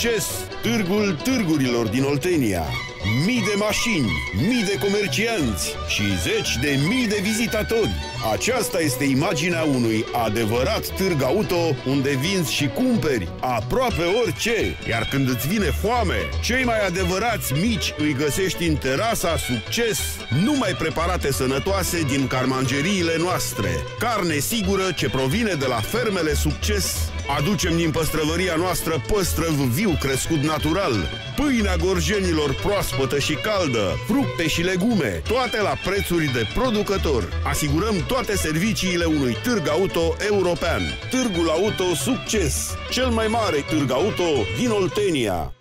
succes Târgul Târgurilor din Oltenia. Mii de mașini, mii de comercianți și zeci de mii de vizitatori. Aceasta este imaginea unui adevărat târg auto unde vinzi și cumperi aproape orice. Iar când îți vine foame, cei mai adevărați mici îi găsești în terasa Succes, numai preparate sănătoase din carmangeriile noastre. Carne sigură ce provine de la fermele Succes. Aducem din păstrăvăria noastră păstrăv viu crescut natural, pâinea gorjenilor proaspătă și caldă, fructe și legume, toate la prețuri de producător. Asigurăm toate serviciile unui târg auto european. Târgul Auto Succes, cel mai mare târg auto din Oltenia.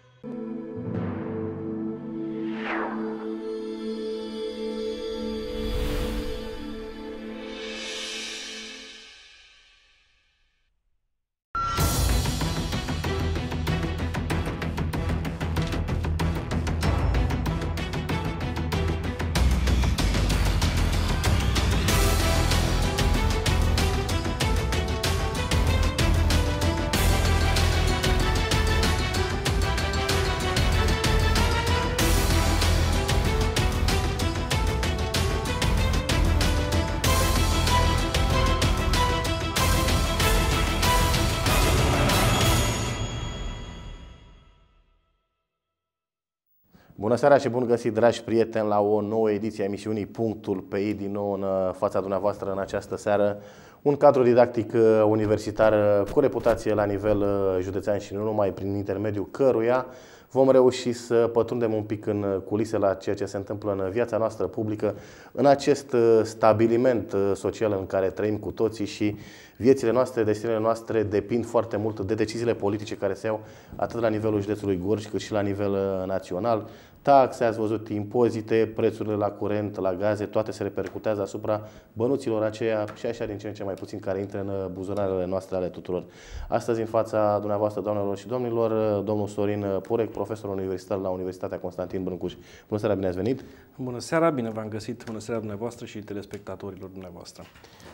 Seara și bun găsit, dragi prieteni, la o nouă ediție a emisiunii Punctul pe ei, din nou în uh, fața dumneavoastră în această seară. Un cadru didactic uh, universitar uh, cu reputație la nivel județean și nu numai prin intermediul căruia vom reuși să pătrundem un pic în culise la ceea ce se întâmplă în viața noastră publică, în acest stabiliment social în care trăim cu toții și viețile noastre, destinele noastre depind foarte mult de deciziile politice care se iau atât la nivelul județului Gorj cât și la nivel național taxe, ați văzut impozite, prețurile la curent, la gaze, toate se repercutează asupra bănuților aceia și așa din ce în ce mai puțin care intră în buzunarele noastre ale tuturor. Astăzi, în fața dumneavoastră, doamnelor și domnilor, domnul Sorin Purec, profesor universitar la Universitatea Constantin Brâncuș. Bună seara, bine ați venit! Bună seara, bine v-am găsit! Bună seara dumneavoastră și telespectatorilor dumneavoastră!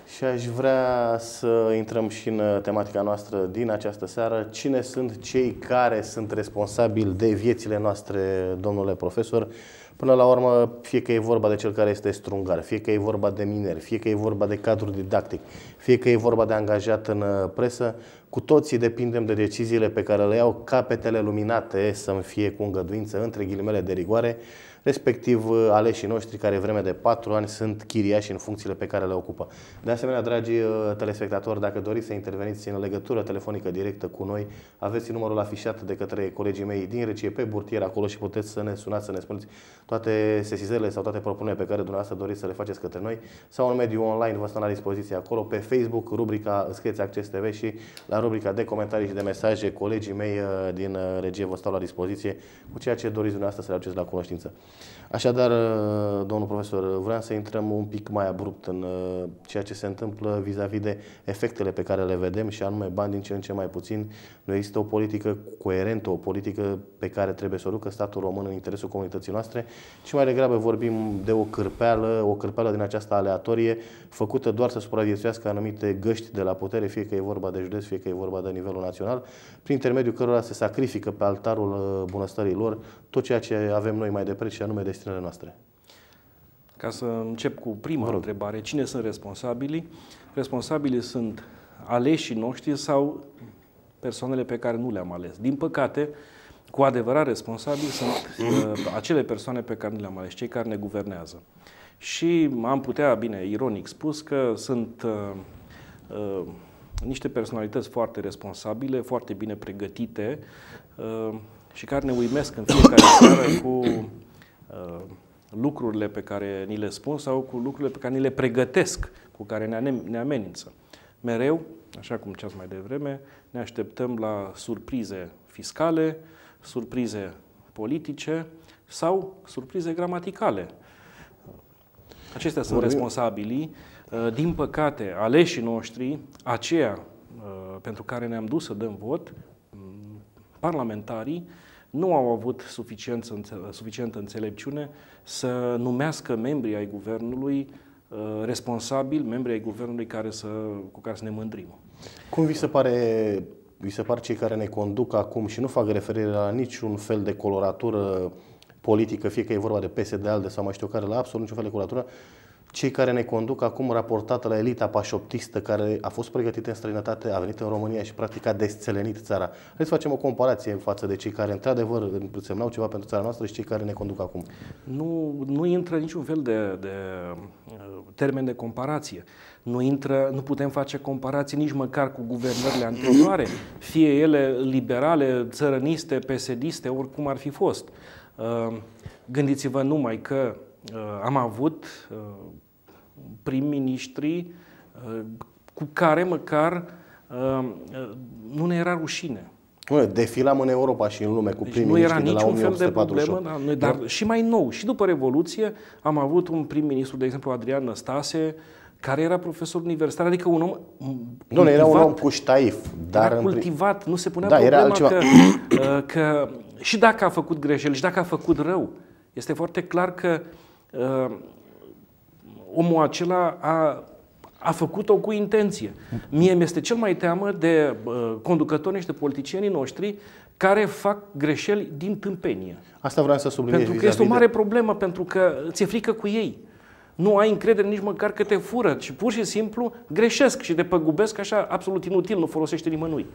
Și aș vrea să intrăm și în tematica noastră din această seară. Cine sunt cei care sunt responsabili de viețile noastre, domnule profesor? Până la urmă, fie că e vorba de cel care este strungar, fie că e vorba de miner, fie că e vorba de cadru didactic, fie că e vorba de angajat în presă, cu toții depindem de deciziile pe care le iau capetele luminate să-mi fie cu îngăduință, între ghilimele de rigoare, respectiv uh, aleșii noștri care vreme de 4 ani sunt chiriași în funcțiile pe care le ocupă. De asemenea, dragi uh, telespectatori, dacă doriți să interveniți în legătură telefonică directă cu noi, aveți numărul afișat de către colegii mei din recie pe burtier acolo și puteți să ne sunați, să ne spuneți toate sesizările sau toate propunerile pe care dumneavoastră doriți să le faceți către noi sau în mediul online vă stăm la dispoziție acolo pe Facebook, rubrica Înscrieți Acces TV și la rubrica de comentarii și de mesaje colegii mei uh, din regie vă stau la dispoziție cu ceea ce doriți dumneavoastră să le aduceți la cunoștință. Așadar, uh, domnul profesor, vreau să intrăm un pic mai abrupt în uh, ceea ce se întâmplă vis-a-vis -vis de efectele pe care le vedem și anume bani din ce în ce mai puțin. Nu există o politică coerentă, o politică pe care trebuie să o ducă statul român în interesul comunității noastre, ci mai degrabă vorbim de o cârpeală, o cârpeală din această aleatorie, făcută doar să supraviețuiască anumite găști de la putere, fie că e vorba de județ, fie că e vorba de nivelul național, prin intermediul cărora se sacrifică pe altarul uh, bunăstării lor tot ceea ce avem noi mai de preț și anume destinele noastre. Ca să încep cu prima întrebare, cine sunt responsabili? Responsabili sunt aleșii noștri sau persoanele pe care nu le-am ales. Din păcate, cu adevărat responsabili sunt uh, acele persoane pe care nu le-am ales, cei care ne guvernează. Și am putea, bine, ironic spus, că sunt uh, uh, niște personalități foarte responsabile, foarte bine pregătite uh, și care ne uimesc în fiecare seară cu uh, lucrurile pe care ni le spun sau cu lucrurile pe care ni le pregătesc, cu care ne, ne amenință. Mereu, așa cum ceas mai devreme, ne așteptăm la surprize fiscale, surprize politice sau surprize gramaticale. Acestea sunt responsabilii. Uh, din păcate, aleșii noștri, aceia uh, pentru care ne-am dus să dăm vot, mm, parlamentarii, nu au avut suficientă, suficientă înțelepciune să numească membrii ai guvernului uh, responsabil, membrii ai guvernului care să, cu care să ne mândrim. Cum vi se pare vi se par cei care ne conduc acum și nu fac referire la niciun fel de coloratură politică, fie că e vorba de PSD, ALDE sau mai știu care, la absolut niciun fel de coloratură, cei care ne conduc acum raportată la elita pașoptistă care a fost pregătită în străinătate, a venit în România și practic a desțelenit țara. Hai să facem o comparație față de cei care într-adevăr însemnau ceva pentru țara noastră și cei care ne conduc acum. Nu, nu intră niciun fel de, de uh, termen de comparație. Nu, intră, nu putem face comparații nici măcar cu guvernările anterioare, fie ele liberale, țărăniste, pesediste, oricum ar fi fost. Uh, gândiți-vă numai că uh, am avut prim-ministri uh, cu care măcar uh, nu ne era rușine. Nu, defilam în Europa și în lume cu deci prim-ministri nu era de niciun fel de problemă, da, noi, dar da? și mai nou, și după Revoluție am avut un prim-ministru, de exemplu Adrian Năstase, care era profesor universitar, adică un om Nu, nu era un om cu ștaif, dar era cultivat, nu se punea da, problema era că, uh, că și dacă a făcut greșeli, și dacă a făcut rău, este foarte clar că omul acela a, a făcut-o cu intenție. Mie mi-este cel mai teamă de uh, conducătorii și de politicienii noștri care fac greșeli din tâmpenie. Asta vreau să subliniez. Pentru că este o mare problemă, pentru că ți-e frică cu ei nu ai încredere nici măcar că te fură și pur și simplu greșesc și te păgubesc așa absolut inutil, nu folosește nimănui.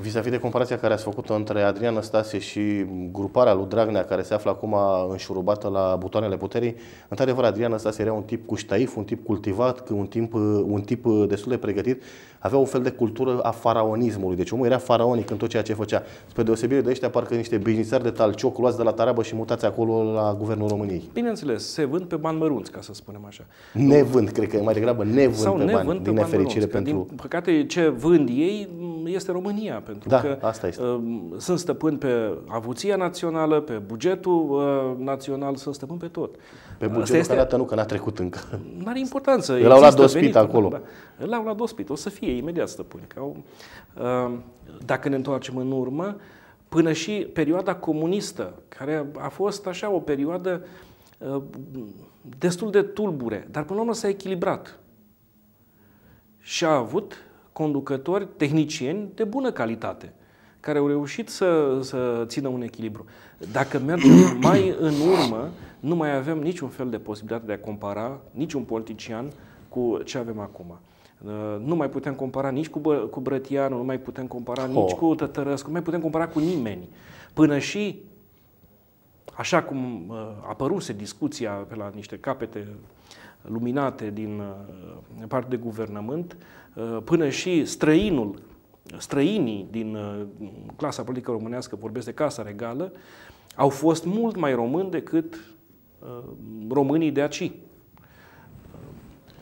Vis-a-vis de comparația care ați făcut-o între Adrian Năstase și gruparea lui Dragnea, care se află acum înșurubată la butoanele puterii, într-adevăr Adrian Năstase era un tip cu ștaif, un tip cultivat, un tip, un tip destul de pregătit, avea un fel de cultură a faraonismului, deci omul era faraonic în tot ceea ce făcea. Spre deosebire de ăștia, parcă niște businessari de talcioc luați de la tarabă și mutați acolo la Guvernul României. Bineînțeles, se vând pe bani mărunți, ca să spunem așa. Nevând, cred că mai degrabă nevând Sau pe nevând bani, pe din bani nefericire pentru... Din păcate, ce vând ei este România, pentru da, că asta este. Uh, sunt stăpâni pe avuția națională, pe bugetul uh, național, sunt stăpâni pe tot. Pe bugetul este... care nu, că n-a trecut încă. Nu are importanță. Îl au la dospit acolo. Da, îl au la dospit, o să fie imediat stăpâni. Că au, uh, dacă ne întoarcem în urmă, până și perioada comunistă, care a fost așa o perioadă uh, destul de tulbure, dar până la urmă s-a echilibrat. Și a avut conducători, tehnicieni de bună calitate, care au reușit să, să țină un echilibru. Dacă mergem mai în urmă, nu mai avem niciun fel de posibilitate de a compara niciun politician cu ce avem acum. Uh, nu mai putem compara nici cu, Bă, cu Brătianu, nu mai putem compara oh. nici cu Tătărăscu, nu mai putem compara cu nimeni. Până și, așa cum uh, apăruse discuția pe la niște capete luminate din uh, partea de guvernământ, până și străinul, străinii din clasa politică românească, vorbesc de Casa Regală, au fost mult mai români decât românii de aici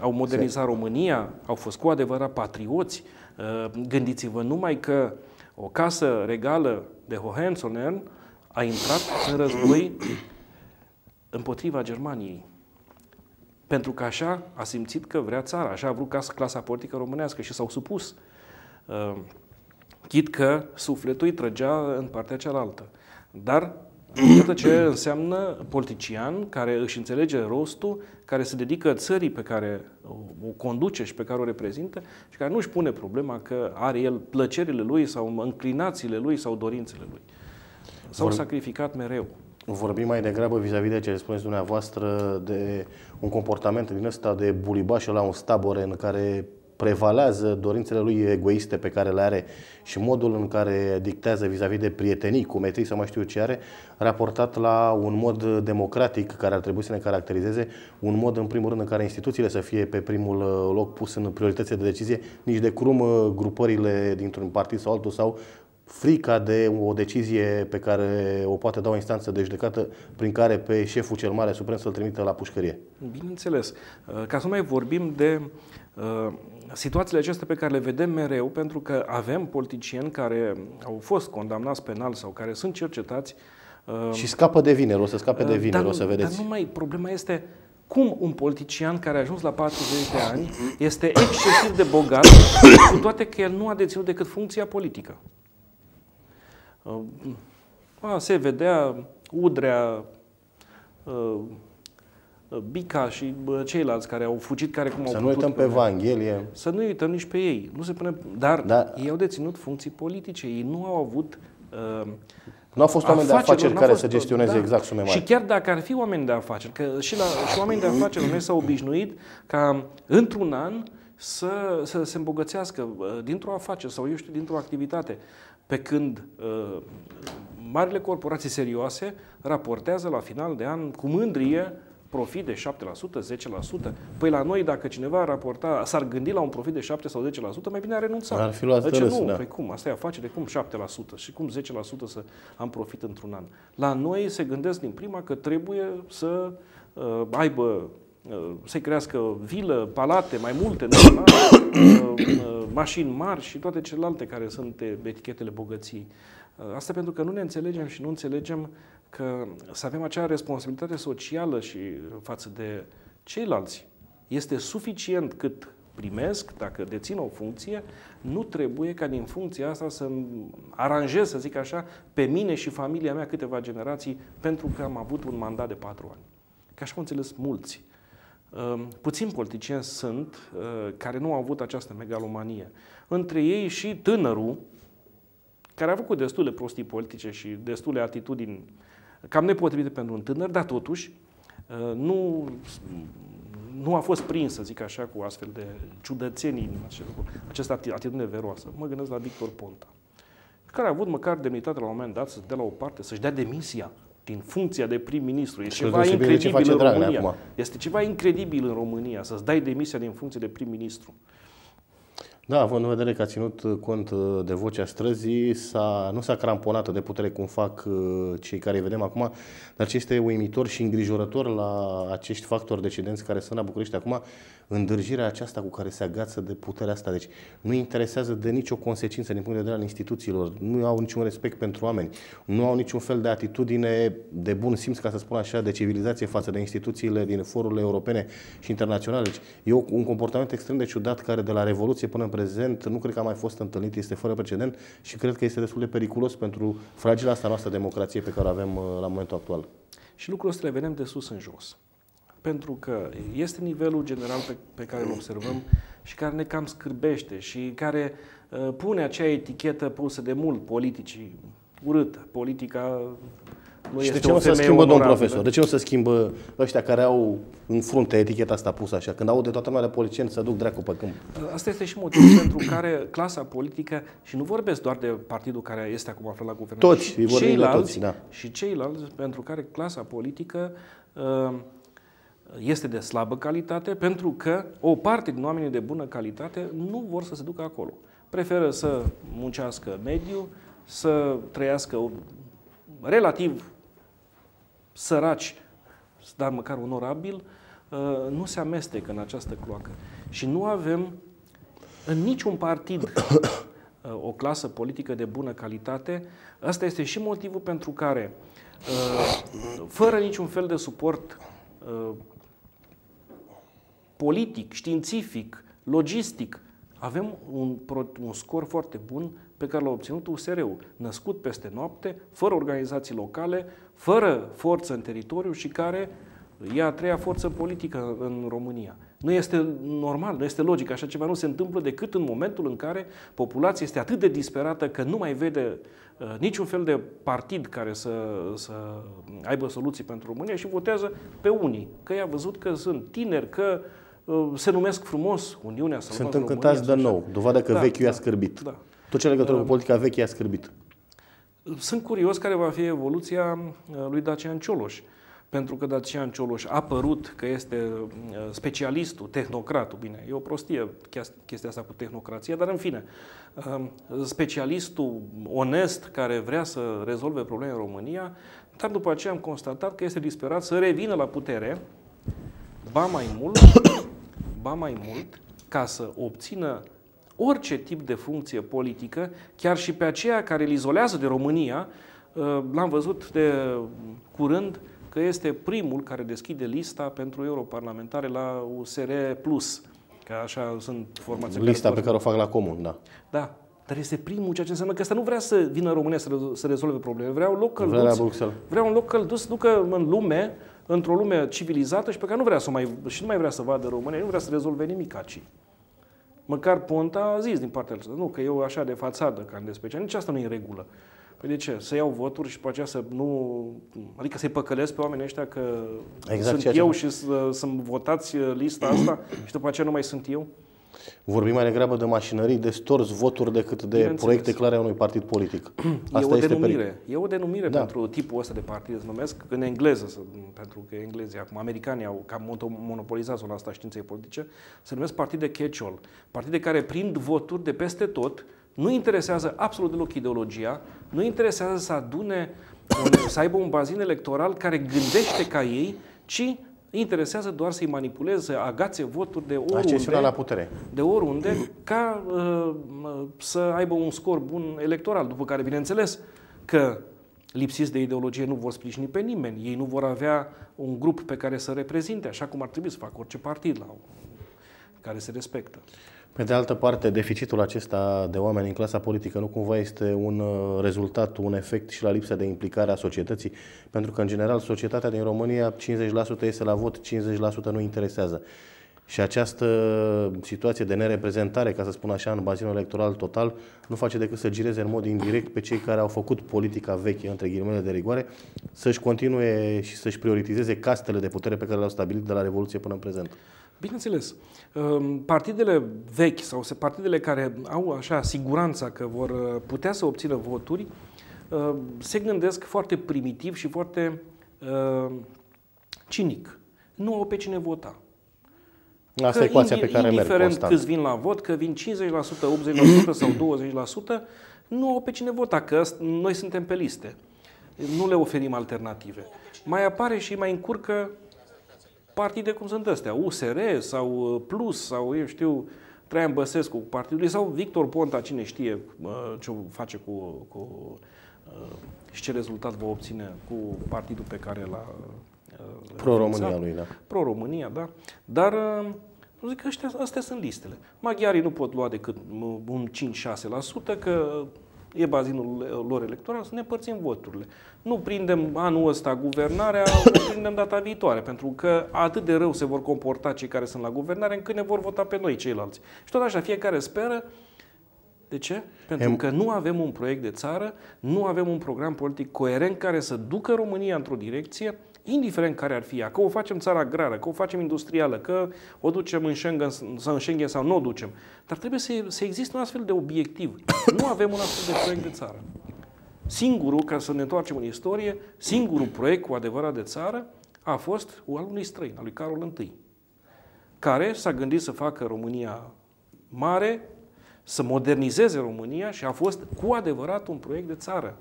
au modernizat România, au fost cu adevărat patrioți. Uh, gândiți-vă numai că o casă regală de Hohenzollern a intrat în război împotriva Germaniei. Pentru că așa a simțit că vrea țara, așa a vrut clasa politică românească și s-au supus. Uh, chit că sufletul îi trăgea în partea cealaltă. Dar Iată ce înseamnă politician care își înțelege rostul, care se dedică țării pe care o conduce și pe care o reprezintă și care nu își pune problema că are el plăcerile lui sau înclinațiile lui sau dorințele lui. S-au Vor... sacrificat mereu. Vorbim mai degrabă vis-a-vis de ce spuneți dumneavoastră de un comportament din ăsta de bulibașă la un stabore în care prevalează dorințele lui egoiste pe care le are și modul în care dictează vis-a-vis de prietenii cu metrii sau mai știu ce are, raportat la un mod democratic care ar trebui să ne caracterizeze, un mod în primul rând în care instituțiile să fie pe primul loc pus în prioritățile de decizie, nici de crum grupările dintr-un partid sau altul sau frica de o decizie pe care o poate da o instanță de judecată prin care pe șeful cel mare suprem să-l trimită la pușcărie. Bineînțeles. Ca să mai vorbim de uh, situațiile acestea pe care le vedem mereu, pentru că avem politicieni care au fost condamnați penal sau care sunt cercetați. Uh, și scapă de vineri, o să scape de uh, vineri, dar, o să vedeți. Dar numai, problema este cum un politician care a ajuns la 40 de ani este excesiv de bogat, cu toate că el nu a deținut decât funcția politică. Uh, a, se vedea Udrea Bica și ceilalți care au fugit, care cum să au nu uităm pe Evanghelie. Să nu uităm nici pe ei. Nu se pune, dar da. ei au deținut funcții politice. Ei nu au avut uh, nu au fost oameni de afaceri care fost, să gestioneze da. exact sume mari. Și chiar dacă ar fi oameni de afaceri, că și, la, și oameni de afaceri noi s-au obișnuit ca într-un an să, să se îmbogățească dintr-o afacere sau eu știu, dintr-o activitate. Pe când uh, marile corporații serioase raportează la final de an cu mândrie profit de 7%, 10%. Păi la noi, dacă cineva raporta, s-ar gândi la un profit de 7 sau 10%, mai bine ar renunța. Ar fi luat deci, râs, nu, da. păi cum, asta e afacere, cum 7% și cum 10% să am profit într-un an. La noi se gândesc din prima că trebuie să uh, aibă uh, să crească vilă, palate, mai multe, nu, uh, uh, mașini mari și toate celelalte care sunt etichetele bogăției. Uh, asta pentru că nu ne înțelegem și nu înțelegem că să avem acea responsabilitate socială și față de ceilalți. Este suficient cât primesc, dacă dețin o funcție, nu trebuie ca din funcția asta să aranjez, să zic așa, pe mine și familia mea câteva generații pentru că am avut un mandat de patru ani. Ca așa am înțeles mulți. Uh, puțini politicieni sunt uh, care nu au avut această megalomanie. Între ei și tânărul, care a făcut destule prostii politice și destule atitudini cam nepotrivite pentru un tânăr, dar totuși uh, nu, nu a fost prins, să zic așa, cu astfel de ciudățenii, această atitudine veroasă. Mă gândesc la Victor Ponta, care a avut măcar demnitate la un moment dat să dea la o parte, să-și dea demisia din funcția de prim-ministru. Este ceva incredibil în România. Acum. Este ceva incredibil în România să-ți dai demisia din funcție de prim-ministru. Da, având în vedere că a ținut cont uh, de vocea străzii, s-a, nu s-a cramponat de putere cum fac uh, cei care îi vedem acum, dar ce este uimitor și îngrijorător la acești factori decidenți care sunt la București acum, îndârjirea aceasta cu care se agață de puterea asta. Deci nu interesează de nicio consecință din punct de vedere al instituțiilor, nu au niciun respect pentru oameni, nu au niciun fel de atitudine de bun simț, ca să spun așa, de civilizație față de instituțiile din forurile europene și internaționale. Deci e un comportament extrem de ciudat care de la Revoluție până în prezent nu cred că a mai fost întâlnit, este fără precedent și cred că este destul de periculos pentru fragila asta noastră democrație pe care o avem uh, la momentul actual. Și lucrul ăsta le vedem de sus în jos pentru că este nivelul general pe, pe care îl observăm și care ne cam scârbește și care uh, pune acea etichetă pusă de mult politicii urâtă. Politica nu și este de ce nu se schimbă, domn profesor? De ce nu se schimbă ăștia care au în frunte eticheta asta pusă așa? Când aude toată lumea de politicieni să duc dracu pe câmp. Asta este și motivul pentru care clasa politică, și nu vorbesc doar de partidul care este acum aflat la guvernare, toți, și ceilalți, toți, da. și ceilalți pentru care clasa politică uh, este de slabă calitate pentru că o parte din oamenii de bună calitate nu vor să se ducă acolo. Preferă să muncească mediu, să trăiască relativ săraci, dar măcar onorabil, uh, nu se amestecă în această cloacă. Și nu avem în niciun partid uh, o clasă politică de bună calitate. Asta este și motivul pentru care, uh, fără niciun fel de suport politic, științific, logistic, avem un, un scor foarte bun pe care l-a obținut USR-ul, născut peste noapte, fără organizații locale, fără forță în teritoriu și care e a treia forță politică în România. Nu este normal, nu este logic. Așa ceva nu se întâmplă decât în momentul în care populația este atât de disperată că nu mai vede uh, niciun fel de partid care să, să aibă soluții pentru România și votează pe unii. Că i-a văzut că sunt tineri, că uh, Uh, se numesc frumos Uniunea sau Sunt încântați de nou, dovadă că da, vechiul da, i-a scârbit. Da. Tot ce legătură cu uh, politica veche i-a scârbit. Sunt curios care va fi evoluția uh, lui Dacian Cioloș. Pentru că Dacian Cioloș a părut că este specialistul, tehnocratul, bine, e o prostie chestia asta cu tehnocrația, dar în fine, specialistul onest care vrea să rezolve probleme în România, dar după aceea am constatat că este disperat să revină la putere, ba mai mult, ba mai mult, ca să obțină orice tip de funcție politică, chiar și pe aceea care îl izolează de România, uh, l-am văzut de curând că este primul care deschide lista pentru europarlamentare la USR+. Că așa sunt formații Lista care pe care o fac la comun, da. Da. Dar este primul, ceea ce înseamnă că ăsta nu vrea să vină în România să, re- să rezolve probleme. Vrea un loc Vrea la călduț, Bruxelles. vrea un loc călduț, ducă în lume, într-o lume civilizată și pe care nu vrea să o mai, și nu mai vrea să vadă România, nu vrea să rezolve nimic aici. Măcar Ponta a zis din partea lui, nu, că eu așa de fațadă, ca de special, nici asta nu e în regulă. Păi de ce? Să iau voturi și după aceea să nu... Adică să-i păcălesc pe oamenii ăștia că Exact sunt ceea ce- eu și să, să-mi votați uh, lista asta și după aceea nu mai sunt eu? Vorbim mai degrabă de mașinării, de stors voturi decât de Bineînțeles. proiecte clare a unui partid politic. e o denumire. pericol. E o denumire Da. pentru tipul ăsta de partid, se numesc în engleză, să- pentru că englezii acum, americanii au cam moto- monopolizat zona asta a științei politice, se numesc partide catch-all. Partide care prind voturi de peste tot, nu interesează absolut deloc ideologia, nu interesează să adune, un, să aibă un bazin electoral care gândește ca ei, ci interesează doar să-i manipuleze, să agațe voturi de oriunde Ascensiunea la putere. de oriunde ca uh, mă, să aibă un scor bun electoral. După care, bineînțeles, că lipsiți de ideologie nu vor sprijini pe nimeni. Ei nu vor avea un grup pe care să reprezinte, așa cum ar trebui să facă orice partid la care se respectă. Pe de altă parte, deficitul acesta de oameni în clasa politică nu cumva este un uh, rezultat, un efect și la lipsa de implicare a societății? Pentru că, în general, societatea din România, 50% este la vot, 50% nu interesează. Și această situație de nereprezentare, ca să spun așa, în bazinul electoral total, nu face decât să gireze în mod indirect pe cei care au făcut politica veche, între ghilimele de rigoare, să-și continue și să-și prioritizeze castele de putere pe care le-au stabilit de la Revoluție până în prezent. Bineînțeles, um, partidele vechi sau se- partidele care au așa siguranța că vor uh, putea să obțină voturi, uh, se gândesc foarte primitiv și foarte uh, cinic. Nu au pe cine vota. Asta Că e ecuația pe indi- care merg indiferent constant. câți vin la vot, că vin 50%, 80% sau 20%, nu au pe cine vota, că ăst- noi suntem pe liste. Nu le oferim alternative. Mai apare și mai încurcă partide cum sunt astea, USR sau uh, Plus sau eu știu Traian Băsescu cu partidul sau Victor Ponta, cine știe uh, ce face cu, cu uh, și ce rezultat va obține cu partidul pe care l-a uh, Pro-România înființat. lui, da. Pro-România, da. Dar uh, eu zic că ăștia, astea sunt listele. Maghiarii nu pot lua decât uh, un 5-6%, că e bazinul lor electoral, să ne împărțim voturile. Nu prindem anul ăsta guvernarea, o prindem data viitoare, pentru că atât de rău se vor comporta cei care sunt la guvernare, încât ne vor vota pe noi ceilalți. Și tot așa, fiecare speră de ce? Pentru Em- că nu avem un proiect de țară, nu avem un program politic coerent care să ducă România într-o direcție, indiferent care ar fi ea, că o facem țară agrară, că o facem industrială, că o ducem în Schengen sau, în Schengen sau nu o ducem. Dar trebuie să, să existe un astfel de obiectiv. Nu avem un astfel de proiect de țară. Singurul, ca să ne întoarcem în istorie, singurul proiect cu adevărat de țară a fost al unui străin, al lui Carol I, care s-a gândit să facă România mare, să modernizeze România și a fost cu adevărat un proiect de țară.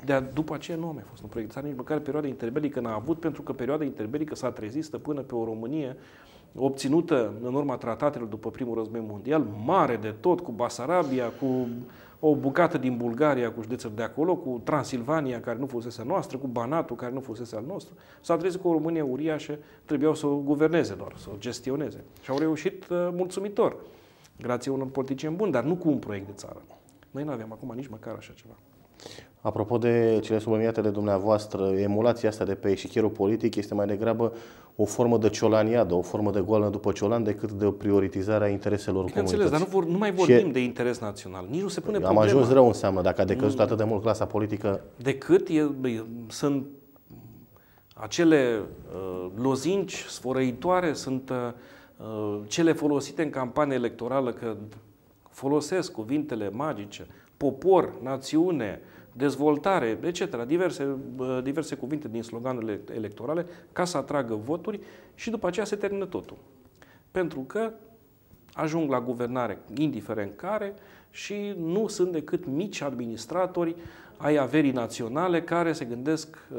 Uh, De după aceea nu a mai fost un proiect de țară, nici măcar perioada interbelică n-a avut, pentru că perioada interbelică s-a trezit până pe o Românie obținută în urma tratatelor după primul război mondial, mare de tot, cu Basarabia, cu o bucată din Bulgaria, cu județul de acolo, cu Transilvania, care nu fusese a noastră, cu Banatul, care nu fusese al nostru. S-a trezit cu o Românie uriașă, trebuiau să o guverneze doar, să o gestioneze. Și au reușit uh, mulțumitor, grație unor politicieni buni, dar nu cu un proiect de țară. Noi nu avem acum nici măcar așa ceva. Apropo de cele subliniate de dumneavoastră, emulația asta de pe eșichierul politic este mai degrabă o formă de ciolaniadă, o formă de goală după ciolan, decât de o prioritizare a intereselor Bineînțeles, dar comunității. nu, vor, nu mai Și vorbim de interes național. Nici nu se pune Am problema. ajuns rău înseamnă, dacă a decăzut atât de mult clasa politică, decât e, băi, sunt acele uh, lozinci sfărăitoare, sunt uh, cele folosite în campanie electorală, că folosesc cuvintele magice, popor, națiune, dezvoltare, etc., diverse, uh, diverse cuvinte din sloganurile electorale, ca să atragă voturi și după aceea se termină totul. Pentru că ajung la guvernare, indiferent care, și nu sunt decât mici administratori ai averii naționale care se gândesc uh,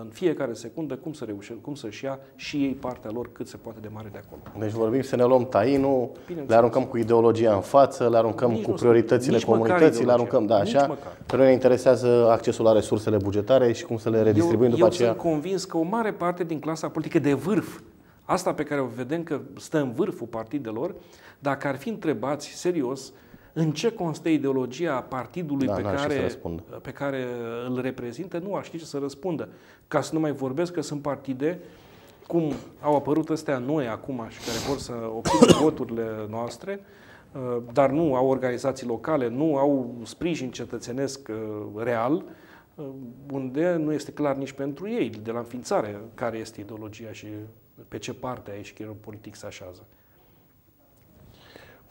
în fiecare secundă cum să reușească, cum să-și ia și ei partea lor cât se poate de mare de acolo. deci vorbim să ne luăm tainul, Bineînțeles. le aruncăm cu ideologia în față, le aruncăm Nici cu nu- prioritățile nici măcar comunității, le ideologia. aruncăm, da, Nici așa. măcar. Pe noi ne interesează accesul la resursele bugetare și cum să le redistribuim eu, după eu aceea. sunt convins că o mare parte din clasa politică de vârf, asta pe care o vedem că stă în vârful partidelor, dacă ar fi întrebați serios în ce constă ideologia partidului Da, pe, n-ar ști să care, răspundă. pe care îl reprezintă, nu ar ști ce să răspundă. Ca să nu mai vorbesc că sunt partide cum au apărut astea noi acum și care vor să obțină voturile noastre, uh, dar nu au organizații locale, nu au sprijin cetățenesc uh, real, uh, unde nu este clar nici pentru ei, de la înființare, care este ideologia și pe ce parte a eșichierul politic se așează.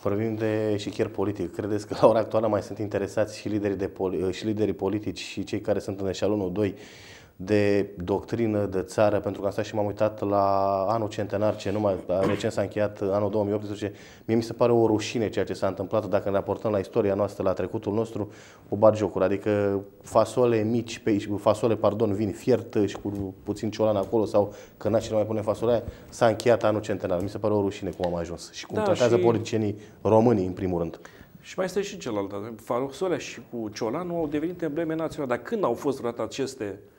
Vorbim de șichier politic. Credeți că la ora actuală mai sunt interesați și liderii, de poli- și liderii politici și cei care sunt în eșalonul 2 de doctrină, de țară? Pentru că am stat și m-am uitat la anul centenar, ce numai recent s-a încheiat anul 2018. Mie mi se pare o rușine ceea ce s-a întâmplat dacă ne raportăm la istoria noastră, la trecutul nostru, cu batjocuri. Adică fasole mici, pe aici, fasole, pardon, vin fiert și cu puțin ciolan acolo sau că n-a cine mai pune fasolea aia, s-a încheiat anul centenar. Mi se pare o rușine cum am ajuns și cum Da, tratează și- politicienii românii, în primul rând. Și mai este și celălalt. Farosolea și cu Ciolanu au devenit embleme naționale. Dar când au fost vreodată aceste, uh, ac-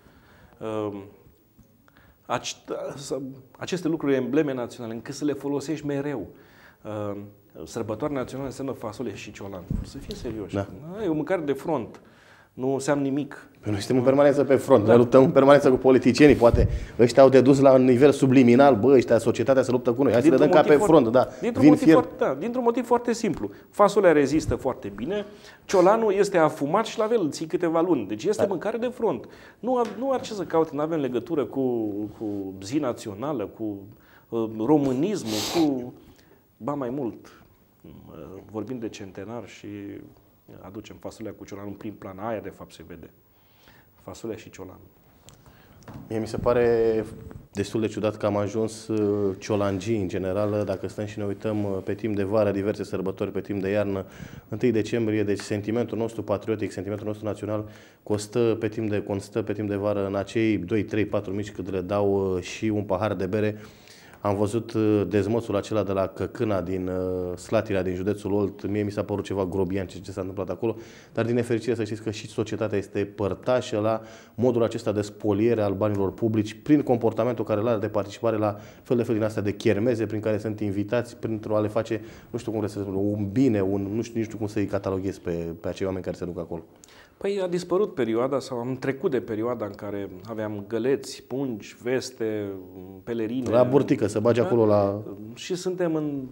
aceste lucruri embleme naționale, încât să le folosești mereu? Uh, sărbătoare naționale înseamnă fasole și ciolan. Să fim serioși. Da. E o mâncare de front. Nu înseamnă nimic. Păi Noi suntem în permanență pe front, da. ne luptăm în permanență cu politicienii, poate ăștia au dedus la un nivel subliminal, bă, ăștia, societatea se luptă cu noi, hai să le dăm ca motiv pe foarte- front, da, Dintr-un vin motiv, fier. foarte, da, dintr-un motiv foarte simplu. Fasolea rezistă foarte bine, ciolanul este afumat și la fel îl ții câteva luni. Deci este da. mâncare de front. Nu, a- nu are ce să caute, nu avem legătură cu, cu zi națională, cu uh, românismul, cu... Ba mai mult, uh, vorbim de centenar și aducem fasolea cu ciolanul în prim plan. Aia de fapt se vede. Fasolea și ciolanul. Mie mi se pare destul de ciudat că am ajuns uh, ciolangii în general, dacă stăm și ne uităm uh, pe timp de vară, diverse sărbători pe timp de iarnă, 1 decembrie, deci sentimentul nostru patriotic, sentimentul nostru național constă pe timp de, constă pe timp de vară în acei 2, 3, 4 mici cât le dau uh, și un pahar de bere. Am văzut uh, dezmățul acela de la Căcâna din uh, Slatirea, din județul Olt. Mie mi s-a părut ceva grobian ce, ce s-a întâmplat acolo, dar din nefericire să știți că și societatea este părtașă la modul acesta de spoliere al banilor publici prin comportamentul care îl are de participare la fel de fel din astea de chermeze prin care sunt invitați pentru a le face, nu știu cum să spun, un bine, un, nu știu, nu știu cum să-i cataloghez pe, pe acei oameni care se duc acolo. Păi a dispărut perioada sau am trecut de perioada în care aveam găleți, pungi, veste, pelerine. La burtică, să bagi acolo la... Și suntem în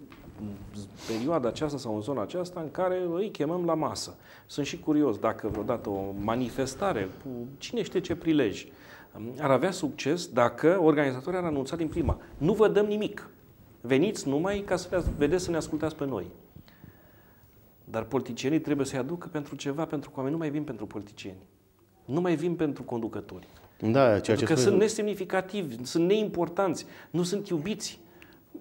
perioada aceasta sau în zona aceasta în care îi chemăm la masă. Sunt și curios dacă vreodată o manifestare cu cine știe ce prilej ar avea succes dacă organizatorii ar anunța din prima. Nu vă dăm nimic. Veniți numai ca să ne vedeți să ne ascultați pe noi. Dar politicienii trebuie să-i aducă pentru ceva, pentru că oamenii nu mai vin pentru politicieni. Nu mai vin pentru conducători. Da, ceea ce Pentru că spune- sunt nesemnificativi, sunt neimportanți, nu sunt iubiți.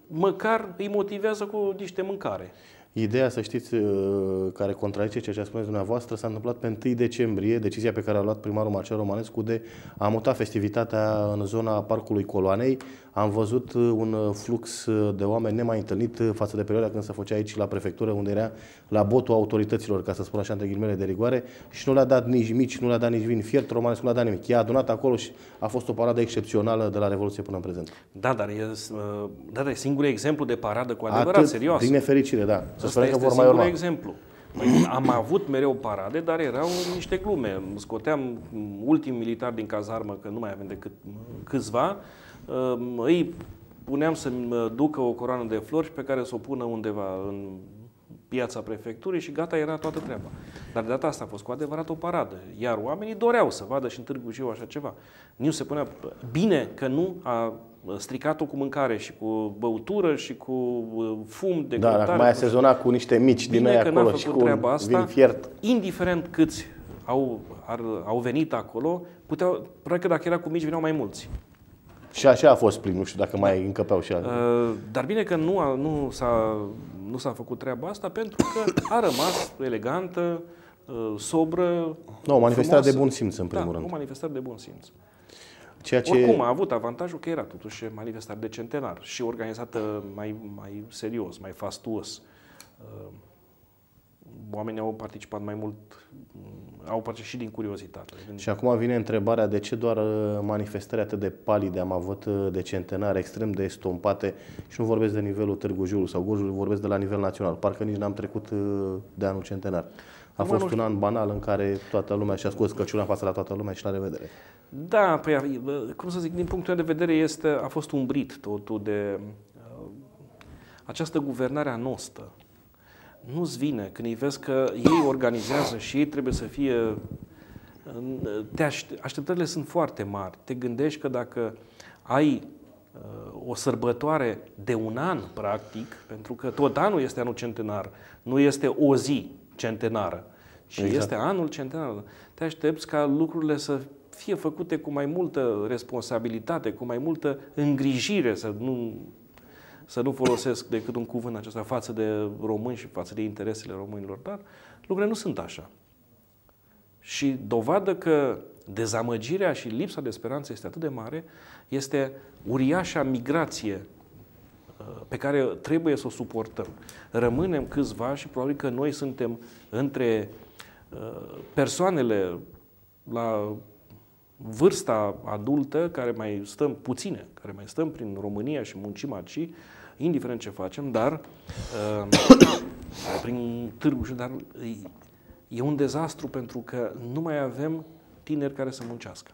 Măcar îi motivează cu niște mâncare. Ideea, să știți, uh, care contrazice ceea ce a spus dumneavoastră, s-a întâmplat pe 1 decembrie, decizia pe care a luat primarul Marcel Romanescu de a muta festivitatea în zona Parcului Coloanei. Am văzut uh, un uh, flux uh, de oameni nemai întâlnit uh, față de perioada când se făcea aici la prefectură, unde era la botul autorităților, ca să spun așa, între ghilimele de rigoare, și nu le-a dat nici mici, nu le-a dat nici vin fiert, Romanescu nu le-a dat nimic. I-a adunat acolo și a fost o paradă excepțională de la Revoluție până în prezent. Da, dar e, uh, da, dar e singurul exemplu de paradă cu adevărat serios. din nefericire, da. Să Asta sperăm că este vor mai singurul urma. exemplu. Păi, am avut mereu parade, dar erau niște glume. Scoteam ultimii militari din cazarmă, că nu mai avem decât câțiva, uh, îi puneam să-mi ducă o coroană de flori pe care să o pună undeva în piața prefecturii și gata, era toată treaba. Dar de data asta a fost cu adevărat o paradă. Iar oamenii doreau să vadă și în Târgu Jiu așa ceva. Nu se punea... Bine că nu a stricat-o cu mâncare și cu băutură și cu uh, fum de Da, dacă grătare, mai a cu- sezonat cu niște mici din Bine aia că n-a acolo făcut și cu un treaba asta, vin fiert. indiferent câți au, ar, au venit acolo, puteau, probabil că dacă era cu mici, veneau mai mulți. Și așa a fost plin, nu știu dacă mai încăpeau și alții. Uh, dar bine că nu, a, nu, s-a, nu s-a făcut treaba asta pentru că a rămas elegantă, uh, sobră, Nu, o manifestare frumoasă. de bun simț, în primul da, rând. o manifestare de bun simț. Ceea ce... Oricum a avut avantajul că era totuși manifestare de centenar și organizată mai, mai serios, mai fastuos. Uh, oamenii au participat mai mult, au participat și din curiozitate. Și acum vine întrebarea de ce doar uh, manifestări atât de palide am avut uh, de centenare extrem de estompate și nu vorbesc de nivelul Târgu Jiu sau Gorjul, vorbesc de la nivel național. Parcă nici n-am trecut uh, de anul centenar. A Acum fost un an banal în care toată lumea și-a scos căciula în față la toată lumea și la revedere. Da, păi, cum să zic, din punctul meu de vedere este, a fost umbrit totul de uh, această guvernare a noastră nu-ți vine când îi vezi că ei organizează și ei trebuie să fie... Te așteptările sunt foarte mari. Te gândești că dacă ai uh, o sărbătoare de un an, practic, pentru că tot anul este anul centenar, nu este o zi centenară, ci exact. este anul centenar. Te aștepți ca lucrurile să fie făcute cu mai multă responsabilitate, cu mai multă îngrijire, să nu să nu folosesc decât un cuvânt acesta față de români și față de interesele românilor, dar lucrurile nu sunt așa. Și dovadă că dezamăgirea și lipsa de speranță este atât de mare, este uriașa migrație uh, pe care trebuie să o suportăm. Rămânem câțiva și probabil că noi suntem între uh, persoanele la vârsta adultă, care mai stăm puține, care mai stăm prin România și muncim aici, indiferent ce facem, dar uh, prin târgu, dar e, e un dezastru pentru că nu mai avem tineri care să muncească.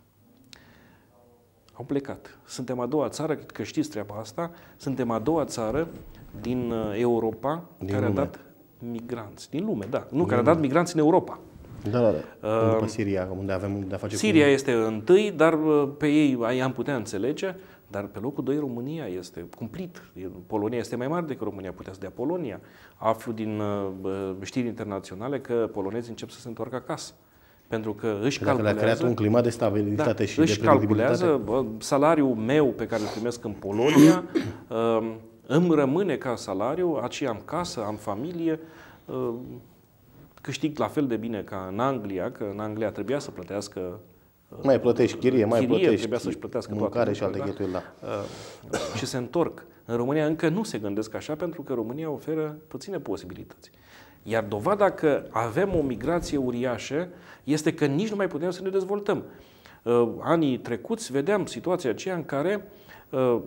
Au plecat. Suntem a doua țară, că știți treaba asta, suntem a doua țară din uh, Europa din care lume. a dat migranți. Din lume, da. Nu, din care lume. a dat migranți în Europa. Da, da, da. Uh, După Siria, unde avem de a face Siria cu... este întâi, dar uh, pe ei i-am putea înțelege. Dar pe locul 2 România este cumplit. Polonia este mai mare decât România, putea să dea Polonia. Aflu din uh, știri internaționale că polonezii încep să se întoarcă acasă. Pentru că își Dacă calculează... le-a creat un climat de stabilitate da, și își de calculează bă, salariul meu pe care îl primesc în Polonia, uh, îmi rămâne ca salariu, aici am casă, am familie, uh, câștig la fel de bine ca în Anglia, că în Anglia trebuia să plătească mai plătești chirie, mai chirie, plătești trebuia să-și plătească mâncare și alte da? cheltuieli, da. Uh, și se întorc. În România încă nu se gândesc așa pentru că România oferă puține posibilități. Iar dovada că avem o migrație uriașă este că nici nu mai putem să ne dezvoltăm. Uh, anii trecuți vedeam situația aceea în care uh,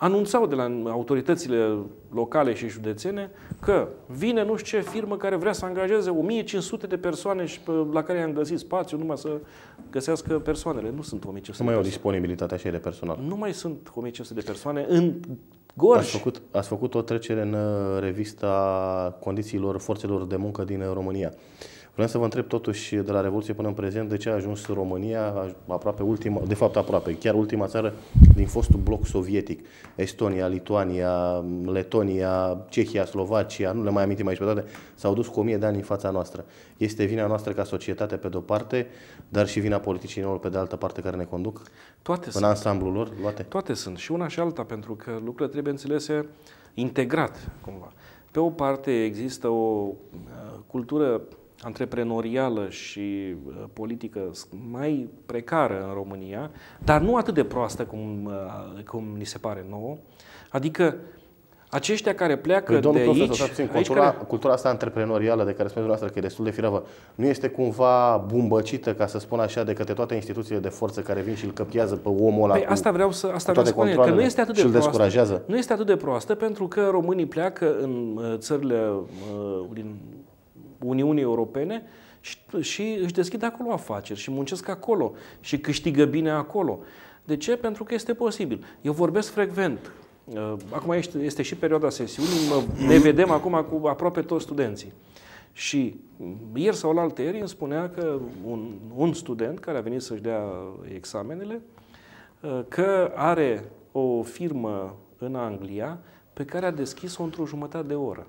anunțau de la autoritățile locale și județene că vine nu știu ce firmă care vrea să angajeze 1500 de persoane și la care i-am găsit spațiu numai să găsească persoanele. Nu sunt 1500 Nu mai au disponibilitate așa de personal. Nu mai sunt 1500 de persoane în Gorj. Ați făcut, ați făcut o trecere în uh, revista condițiilor forțelor de muncă din România. Vreau să vă întreb totuși de la Revoluție până în prezent de ce a ajuns România aproape ultima, de fapt aproape, chiar ultima țară din fostul bloc sovietic. Estonia, Lituania, Letonia, Cehia, Slovacia, nu le mai amintim aici pe toate, s-au dus cu o mie de ani în fața noastră. Este vina noastră ca societate pe de-o parte, dar și vina politicienilor pe de altă parte care ne conduc? Toate în sunt. ansamblul lor luate? Toate sunt, și una și alta, pentru că lucrurile trebuie înțelese integrat, cumva. Pe o parte există o uh, cultură antreprenorială și uh, politică mai precară în România, dar nu atât de proastă cum, uh, cum ni se pare nouă. Adică aceștia care pleacă păi, de aici... Profesor, puțin, cultura, care... cultura asta antreprenorială de care spuneți dumneavoastră că e destul de firavă, nu este cumva bumbăcită, ca să spun așa, de către toate instituțiile de forță care vin și îl căpiază pe omul ăla păi cu, asta vreau să, asta vreau să spun, că nu este atât de proastă. descurajează? Nu este atât de proastă pentru că românii pleacă în uh, țările din Uniunii Europene și, și își deschid acolo afaceri și muncesc acolo și câștigă bine acolo. De ce? Pentru că este posibil. Eu vorbesc frecvent. Uh, acum este, este și perioada sesiunii, ne vedem acum cu aproape toți studenții. Și ieri sau la alte ieri îmi spunea că un, un student care a venit să-și dea examenele, uh, că are o firmă în Anglia pe care a deschis-o într-o jumătate de oră.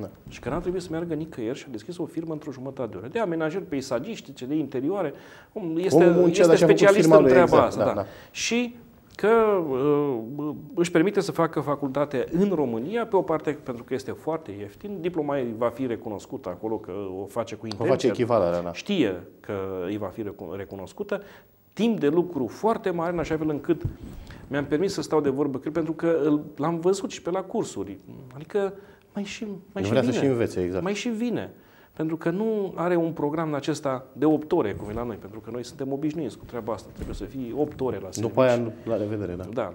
Da. Și că n-a trebuit să meargă nicăieri și a deschis o firmă într-o jumătate de oră. De amenajări peisagistice, de interioare. Este, muncea, este specialist în treaba exact, asta. Da, da. Da. Și că uh, își permite să facă facultate în România, pe o parte pentru că este foarte ieftin, diploma ei va fi recunoscută acolo, că o face cu intenție. O face echivalarea, da. Știe că îi va fi recunoscută. Timp de lucru foarte mare, în așa fel încât mi-am permis să stau de vorbă, pentru că l-am văzut și pe la cursuri. Adică mai și, mai și vrea vine. să și învețe, exact. Mai și vine. Pentru că nu are un program acesta de 8 ore, cum e la noi, pentru că noi suntem obișnuiți cu treaba asta. Trebuie să fie 8 ore la serviciu. După aia, la revedere, da. Da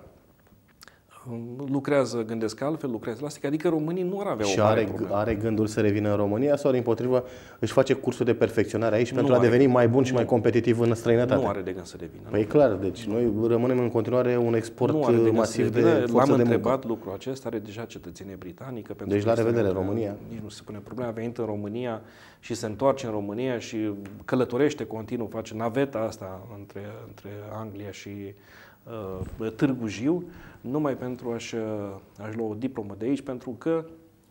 lucrează, gândesc altfel, lucrează la asta, adică românii nu ar avea și o mare are, problemă. are gândul să revină în România sau, din potrivă, își face cursul de perfecționare aici nu pentru a deveni mai bun și nu. mai competitiv în străinătate? Nu are de gând să revină. Păi e clar, deci noi rămânem în continuare un export nu are de masiv de forță L-am de întrebat muncă. lucrul acesta, are deja cetățenie britanică. Pentru deci la revedere România. Nici nu se pune problema, a venit în România și se întoarce în România și călătorește continuu, face naveta asta între, între Anglia și uh, Târgu Jiu numai pentru a-și, a lua o diplomă de aici, pentru că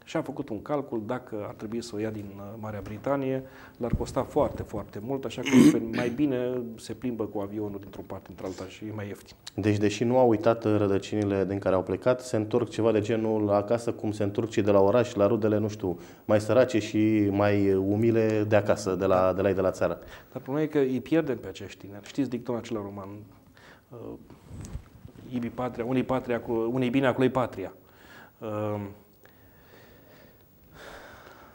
și-a făcut un calcul dacă ar trebui să o ia din uh, Marea Britanie, l-ar costa foarte, foarte mult, așa că mai bine se plimbă cu avionul dintr-o parte într-alta și e mai ieftin. Deci, deși nu au uitat rădăcinile din care au plecat, se întorc ceva de genul acasă, cum se întorc cei de la oraș, la rudele, nu știu, mai sărace și mai umile de acasă, de la, de la ei de la țară. Dar problema e că îi pierdem pe acești tineri. Știți dictonul acela roman, uh, ibi patria, unii, patria cu, unii bine, acolo patria. Uh,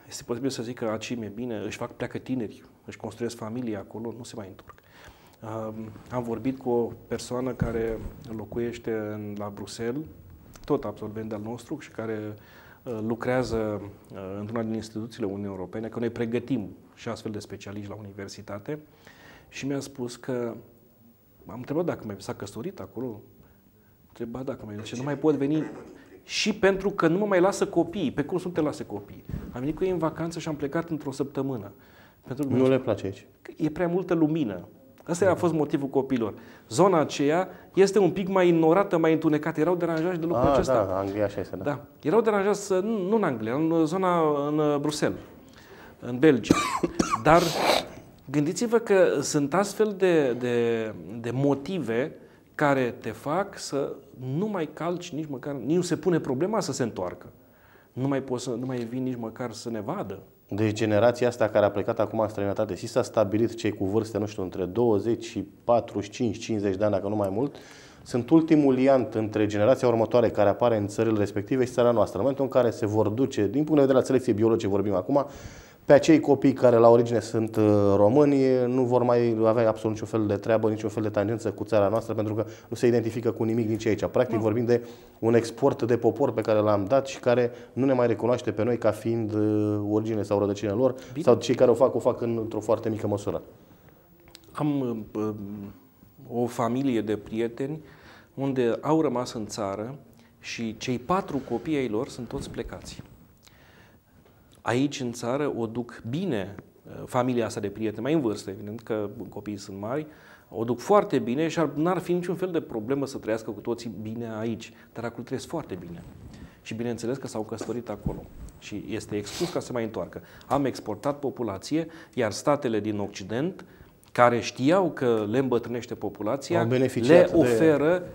este posibil să zic că aici mi-e bine, își fac, pleacă tineri, își construiesc familie acolo, nu se mai întorc. Uh, am vorbit cu o persoană care locuiește în, la Bruxelles, tot absolvent al nostru și care uh, lucrează uh, într-una din instituțiile Uniunii Europene, că noi pregătim și astfel de specialiști la universitate și mi-a spus că am întrebat dacă mai s-a căsătorit acolo, Întreba dacă mai zice, nu mai pot veni și pentru că nu mă mai lasă copii. Pe cum să nu te lasă copii? Am venit cu ei în vacanță și am plecat într-o săptămână. Pentru că nu le place aici. E prea multă lumină. Asta a fost motivul copilor. Zona aceea este un pic mai ignorată, mai întunecată. Erau deranjați de lucrul ah, acesta. Da, Anglia așa este, da. da. Erau deranjați, nu, nu în Anglia, în zona, în Bruxelles, în Belgia. Dar gândiți-vă că sunt astfel de, de, de motive care te fac să nu mai calci nici măcar, nici nu se pune problema să se întoarcă. Nu mai, poți să, nu mai vin nici măcar să ne vadă. Deci generația asta care a plecat acum în străinătate și s-a stabilit cei cu vârste, nu știu, între 20 și 45-50 de ani, dacă nu mai mult, sunt ultimul liant între generația următoare care apare în țările respective și țara noastră. În momentul în care se vor duce, din punct de vedere al selecției biologice vorbim acum, pe acei copii care la origine sunt uh, români nu vor mai avea absolut niciun fel de treabă, niciun fel de tangență cu țara noastră, pentru că nu se identifică cu nimic din ce aici. Practic nu. vorbim de un export de popor pe care l-am dat și care nu ne mai recunoaște pe noi ca fiind uh, origine sau rădăcine lor, Bine. sau cei care o fac, o fac într-o foarte mică măsură. Am uh, o familie de prieteni unde au rămas în țară și cei patru copii ai lor sunt toți plecați. Aici, în țară, o duc bine uh, familia asta de prieteni, mai în vârstă, evident că copiii sunt mari, o duc foarte bine și n-ar fi niciun fel de problemă să trăiască cu toții bine aici, dar acolo trăiesc foarte bine. Și bineînțeles că s-au căsătorit acolo și este exclus ca să mai întoarcă. Am exportat populație, iar statele din Occident, care știau că le îmbătrânește populația, le oferă de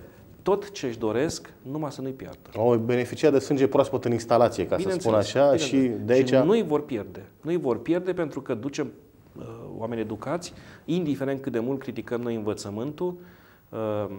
tot ce își doresc, numai să nu-i piardă. Au beneficiat de sânge proaspăt în instalație, ca să spun așa, și de aici... Și nu-i vor pierde. Nu-i vor pierde pentru că ducem uh, oameni educați, indiferent cât de mult criticăm noi învățământul, uh,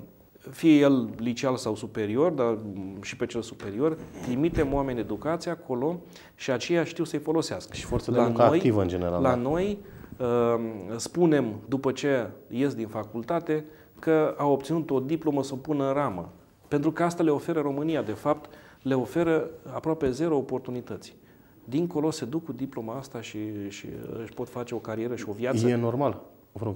fie el liceal sau superior, dar și pe cel superior, trimitem oameni educați acolo și aceia știu să-i folosească. Și forță de muncă activă în general. La da. noi uh, spunem, după ce ies din facultate, că au obținut o diplomă să o pună în ramă. Pentru că asta le oferă România. De fapt, le oferă aproape zero oportunități. Dincolo se duc cu diploma asta și, și își pot face o carieră și o viață. E normal, vă rog.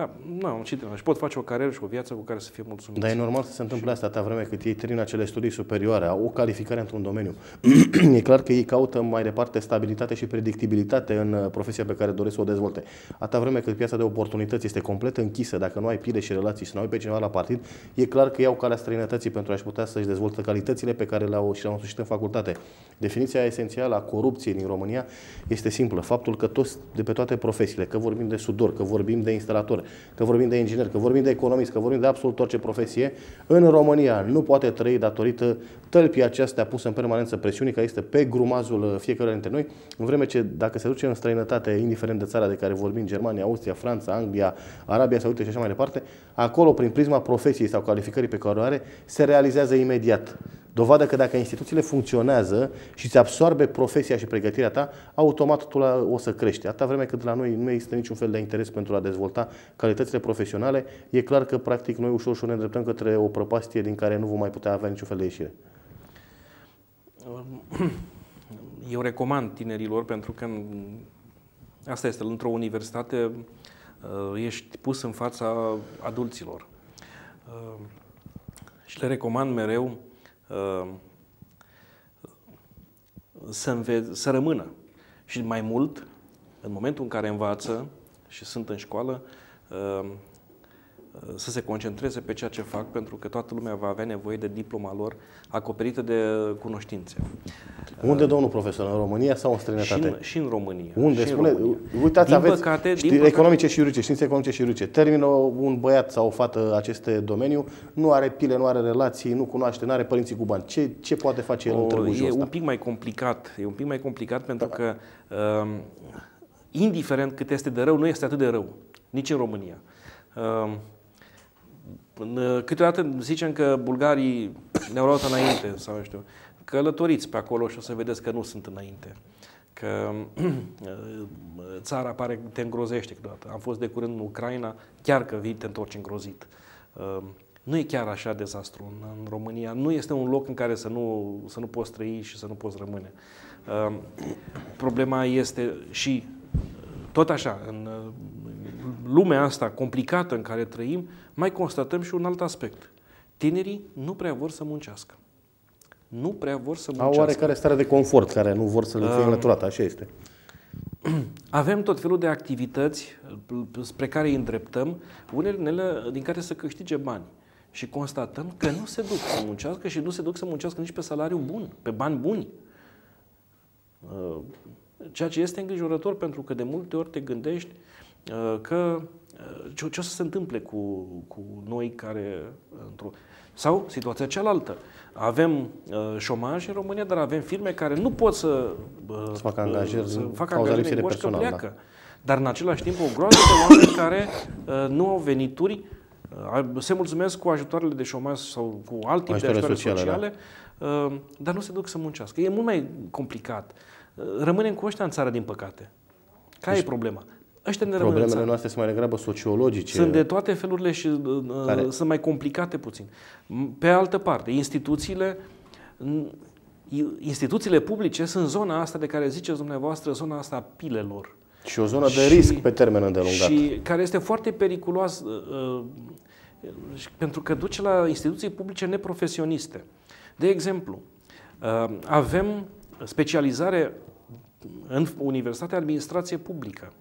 Da, nu, și și pot face o carieră și o viață cu care să fie mulțumit. Dar e normal să se întâmple asta atâta vreme cât ei termină acele studii superioare, au o calificare într-un domeniu. e clar că ei caută mai departe stabilitate și predictibilitate în uh, profesia pe care doresc să o dezvolte. Atâta vreme cât piața de oportunități este complet închisă, dacă nu ai pile și relații și nu ai pe cineva la partid, e clar că iau calea străinătății pentru a-și putea să-și dezvolte calitățile pe care le-au și le-au însușit în facultate. Definiția esențială a corupției din România este simplă. Faptul că toți de pe toate profesiile, că vorbim de sudor, că vorbim de instalator, că vorbim de inginer, că vorbim de economist, că vorbim de absolut orice profesie, în România nu poate trăi datorită tălpii acestea pusă în permanență presiunii care este pe grumazul uh, fiecare dintre noi, în vreme ce dacă se duce în străinătate, indiferent de țara de care vorbim, Germania, Austria, Franța, Anglia, Arabia Saudită și așa mai departe, acolo, prin prisma profesiei sau calificării pe care o are, se realizează imediat Dovadă că dacă instituțiile funcționează și îți absorbe profesia și pregătirea ta, automat tu o să crești. Atâta vreme cât la noi nu există niciun fel de interes pentru a dezvolta calitățile profesionale, e clar că practic noi ușor ușor ne îndreptăm către o prăpastie din care nu vom mai putea avea niciun fel de ieșire. Eu recomand tinerilor pentru că asta este, într-o universitate uh, ești pus în fața adulților. Uh, și le recomand mereu uh, să, înve- să rămână. Și mai mult, în momentul în care învață și sunt în școală, să se concentreze pe ceea ce fac, pentru că toată lumea va avea nevoie de diploma lor acoperită de cunoștințe. Unde, domnul profesor, în România sau în străinătate? Și în, și în România. Unde? Și Spune, în România. uitați, din aveți păcate, știi, din păcate, economice și juridice, științe economice și juridice. Termină un băiat sau o fată aceste domeniu, nu are pile, nu are relații, nu cunoaște, nu are părinții cu bani. Ce, ce poate face el în târgul E ăsta? un pic mai complicat. E un pic mai complicat pentru da. că, um, indiferent cât este de rău, nu este atât de rău. Nici în România. Um, Câteodată zicem că bulgarii ne-au luat înainte, sau nu știu, călătoriți pe acolo și o să vedeți că nu sunt înainte. Că țara pare te îngrozește câteodată. Am fost de curând în Ucraina, chiar că vii te întorci îngrozit. Nu e chiar așa dezastru în, în România. Nu este un loc în care să nu, să nu poți trăi și să nu poți rămâne. Problema este și tot așa, în lumea asta complicată în care trăim, mai constatăm și un alt aspect. Tinerii nu prea vor să muncească. Nu prea vor să muncească. Au oarecare stare de confort care nu vor să le fie înlăturată, așa este. Avem tot felul de activități spre care îi îndreptăm, unele din care să câștige bani. Și constatăm că nu se duc să muncească și nu se duc să muncească nici pe salariu bun, pe bani buni. Uh, ceea ce este îngrijorător pentru că de multe ori te gândești uh, că uh, ce, ce o să se întâmple cu, cu noi care într-o sau situația cealaltă. Avem uh, șomaj în România, dar avem firme care nu pot să, uh, să facă angajări, să facă angajări de personal, pleacă. Da. Dar în același timp o groază de oameni care uh, nu au venituri, uh, se mulțumesc cu ajutoarele de șomaj sau cu alt tip Ajutoare de ajutoare sociale, sociale da. uh, dar nu se duc să muncească. E mult mai complicat. Uh, rămânem cu ăștia în țară, din păcate. Care deci, e problema? Ăștia ne Problemele noastre sunt mai degrabă sociologice. Sunt de toate felurile și uh, Care? sunt mai complicate puțin. Pe altă parte, instituțiile instituțiile publice sunt zona asta de care ziceți dumneavoastră, zona asta a pilelor. Și o zonă de și, risc pe termen îndelungat. Și care este foarte periculoasă uh, uh, pentru că duce la instituții publice neprofesioniste. De exemplu, uh, avem specializare în Universitatea Administrație Publică.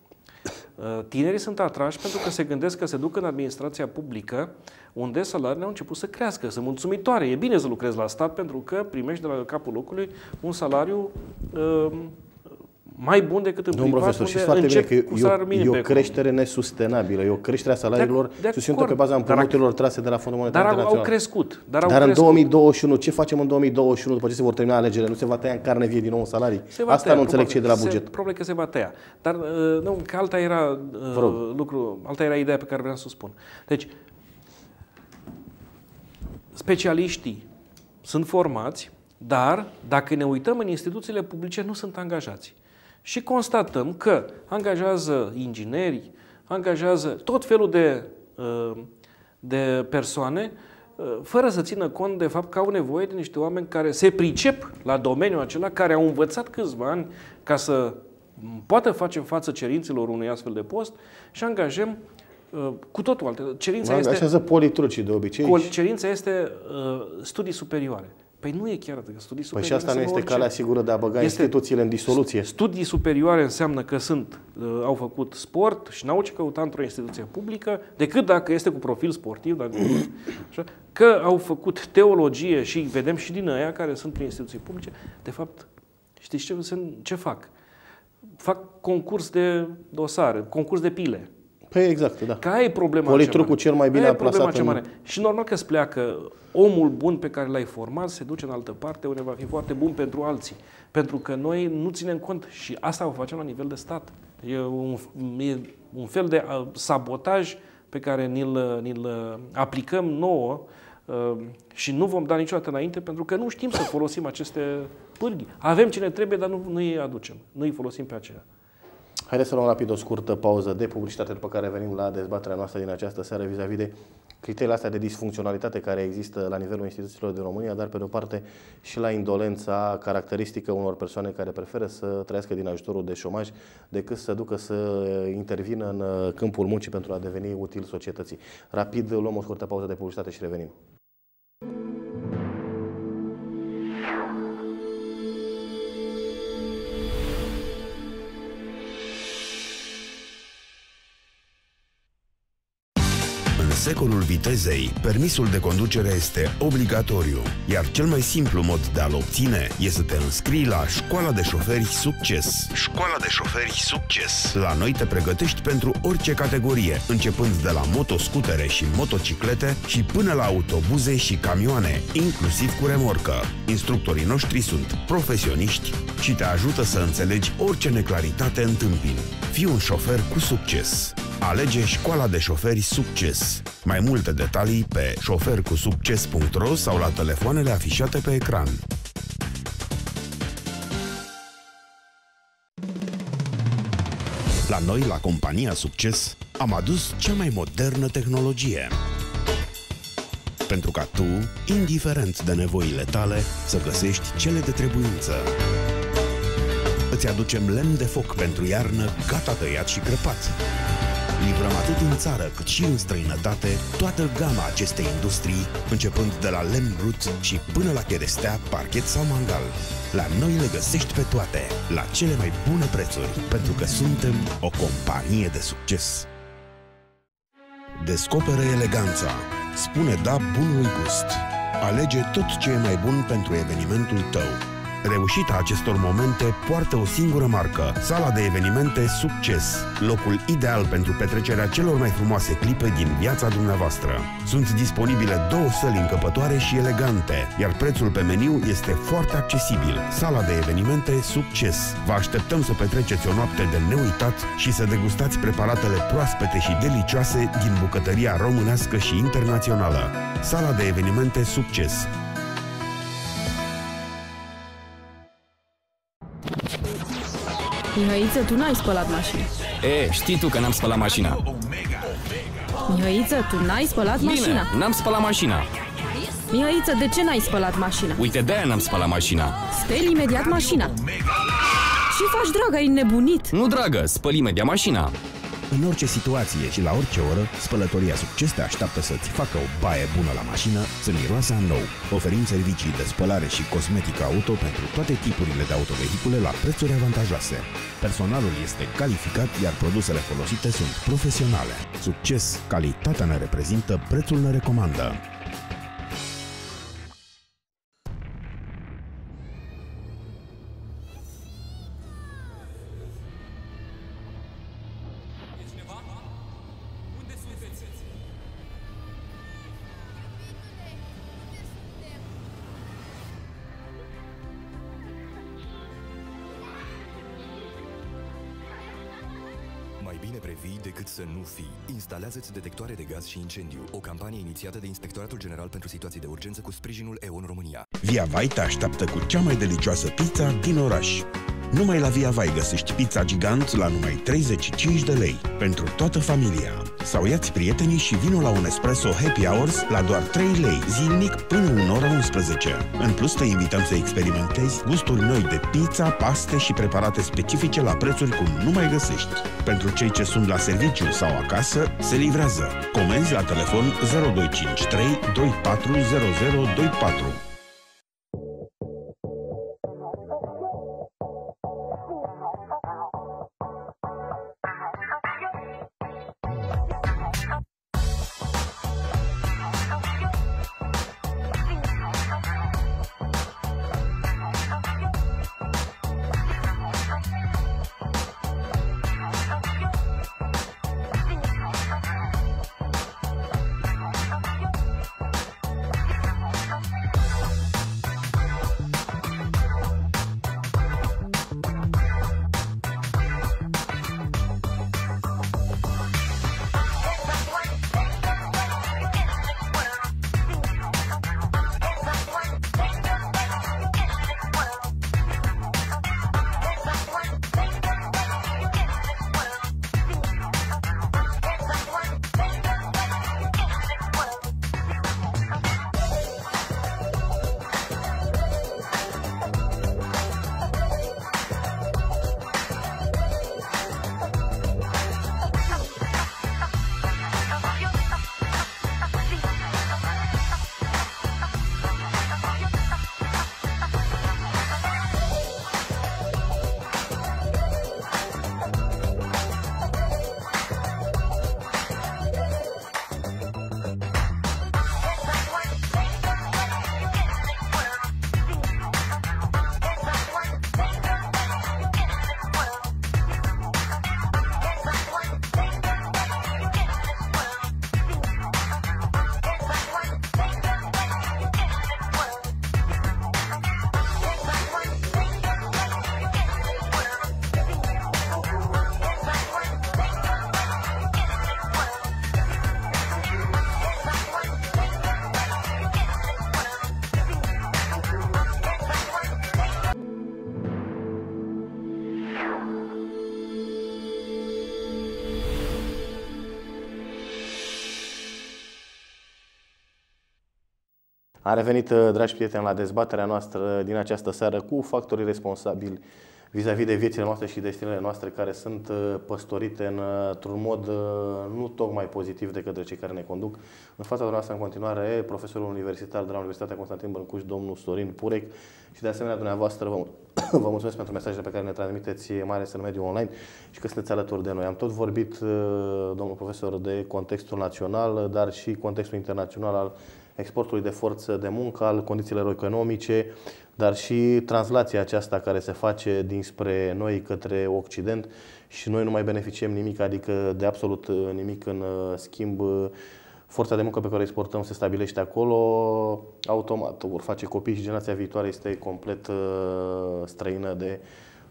Uh, tinerii sunt atrași pentru că se gândesc că se duc în administrația publică, unde salariile au început să crească, sunt mulțumitoare. E bine să lucrezi la stat pentru că primești de la capul locului un salariu uh, mai bun decât în Domnul privat, profesor, și foarte bine că e, o, e o creștere nesustenabilă, e o creștere a salariilor de, de susținută pe baza împrumuturilor trase de la Fondul Monetar dar Internațional. Dar au crescut. Dar, au dar crescut. în 2021, ce facem în 2021 după ce se vor termina alegerile? Nu se va tăia în carne vie din nou salarii? Asta tăia, nu înțeleg ce de la buget. Se, probabil că se va tăia. Dar uh, nu, că alta era uh, lucru, alta era ideea pe care vreau să o spun. Deci, specialiștii sunt formați, dar dacă ne uităm în instituțiile publice, nu sunt angajați și constatăm că angajează ingineri, angajează tot felul de, uh, de persoane uh, fără să țină cont de fapt că au nevoie de niște oameni care se pricep la domeniul acela, care au învățat câțiva ani ca să poată face față cerințelor unui astfel de post și angajăm uh, cu totul alte. Cerința este... Așează politrucii de obicei. Cerința este uh, studii superioare. Păi nu e chiar atât, că studii superioare Păi și asta nu este orice. calea sigură de a băga este instituțiile în disoluție. Studii superioare înseamnă că sunt, uh, au făcut sport și n-au ce căuta într-o instituție publică, decât dacă este cu profil sportiv, dacă, așa, că au făcut teologie și vedem și din aia care sunt prin instituții publice, de fapt, știți ce, ce fac? Fac concurs de dosare, concurs de pile. Păi exact, da. Care e problema Politrucul cel mai bine plasat în... mare. Și normal că îți pleacă omul bun pe care l-ai format, se duce în altă parte unde va fi foarte bun pentru alții. Pentru că noi nu ținem cont și asta o facem la nivel de stat. E un, e un fel de sabotaj pe care ni-l, ni-l aplicăm nouă uh, și nu vom da niciodată înainte pentru că nu știm să folosim aceste pârghii. Avem ce ne trebuie, dar nu, nu îi aducem, nu îi folosim pe aceea. Haideți să luăm rapid o scurtă pauză de publicitate, după care venim la dezbaterea noastră din această seară vis-a-vis de criteriile astea de disfuncționalitate care există la nivelul instituțiilor din România, dar pe de o parte și la indolența caracteristică unor persoane care preferă să trăiască din ajutorul de șomaj decât să ducă să intervină în uh, câmpul muncii pentru a deveni util societății. Rapid luăm o scurtă pauză de publicitate și revenim. Secolul vitezei, permisul de conducere este obligatoriu, iar cel mai simplu mod de a-l obține este să te înscrii la Școala de Șoferi Succes. Școala de Șoferi Succes. La noi te pregătești pentru orice categorie, începând de la motoscutere și motociclete și până la autobuze și camioane, inclusiv cu remorcă. Instructorii noștri sunt profesioniști și te ajută să înțelegi orice neclaritate întâmpini. Fii un șofer cu succes. Alege școala de șoferi Succes. Mai multe detalii pe șofercusucces.ro sau la telefoanele afișate pe ecran. La noi, la compania Succes, am adus cea mai modernă tehnologie. Pentru ca tu, indiferent de nevoile tale, să găsești cele de trebuință. Îți aducem lemn de foc pentru iarnă, gata tăiat și crăpat Livrăm atât în țară cât și în străinătate toată gama acestei industrii, începând de la lemn brut și până la cherestea, parchet sau mangal. La noi le găsești pe toate, la cele mai bune prețuri, pentru că suntem o companie de succes. Descoperă eleganța. Spune da bunului gust. Alege tot ce e mai bun pentru evenimentul tău. Reușita acestor momente poartă o singură marcă, sala de evenimente Succes, locul ideal pentru petrecerea celor mai frumoase clipe din viața dumneavoastră. Sunt disponibile două săli încăpătoare și elegante, iar prețul pe meniu este foarte accesibil. Sala de evenimente Succes. Vă așteptăm să petreceți o noapte de neuitat și să degustați preparatele proaspete și delicioase din bucătăria românească și internațională. Sala de evenimente Succes Mihăiță, tu n-ai spălat mașina. E, știi tu că n-am spălat mașina. Mihăiță, tu n-ai spălat Bine, mașina. n-am spălat mașina. Mihăiță, de ce n-ai spălat mașina? Uite, de-aia n-am spălat mașina. Speli imediat mașina. Ce faci, dragă, ai nebunit? Nu, dragă, spăl imediat mașina. În orice situație și la orice oră, spălătoria Succes te așteaptă să-ți facă o baie bună la mașină, să miroase a nou. Oferim servicii de spălare și cosmetică auto pentru toate tipurile de autovehicule la prețuri avantajoase. Personalul este calificat, iar produsele folosite sunt profesionale. Succes! Calitatea ne reprezintă, prețul ne recomandă. Instalează-ți detectoare de gaz și incendiu. O campanie inițiată de Inspectoratul General pentru Situații de Urgență cu sprijinul EON România. Via Vai te așteaptă cu cea mai delicioasă pizza din oraș. Numai la Via Vai găsești pizza gigant la numai 35 de lei pentru toată familia. Sau ia-ți prietenii și vină la un espresso happy hours la doar 3 lei zilnic până în ora 11. În plus te invităm să experimentezi gusturi noi de pizza, paste și preparate specifice la prețuri cum nu mai găsești. Pentru cei ce sunt la serviciu sau acasă, se livrează. Comenzi la telefon 0253 240024. Am revenit, uh, dragi prieteni, la dezbaterea noastră din această seară cu factorii responsabili vis-a-vis de viețile noastre și destinele noastre care sunt uh, păstorite uh, într-un mod nu tocmai pozitiv de către cei care ne conduc. În fața noastră, în continuare, profesorul universitar de la Universitatea Constantin Brâncuș, domnul Sorin Purec și de asemenea dumneavoastră vă, vă mulțumesc pentru mesajele pe care ne transmiteți mai ales în mediul online și că sunteți alături de noi. Am tot vorbit, domnul profesor, de contextul național, dar și contextul internațional al exportului de forță de muncă, al condițiilor economice, dar și translația aceasta care se face dinspre noi către Occident și noi nu mai beneficiem nimic, adică de absolut uh, nimic în uh, schimb uh, forța de muncă pe care o exportăm se stabilește acolo, automat vor face copii și generația viitoare este complet străină de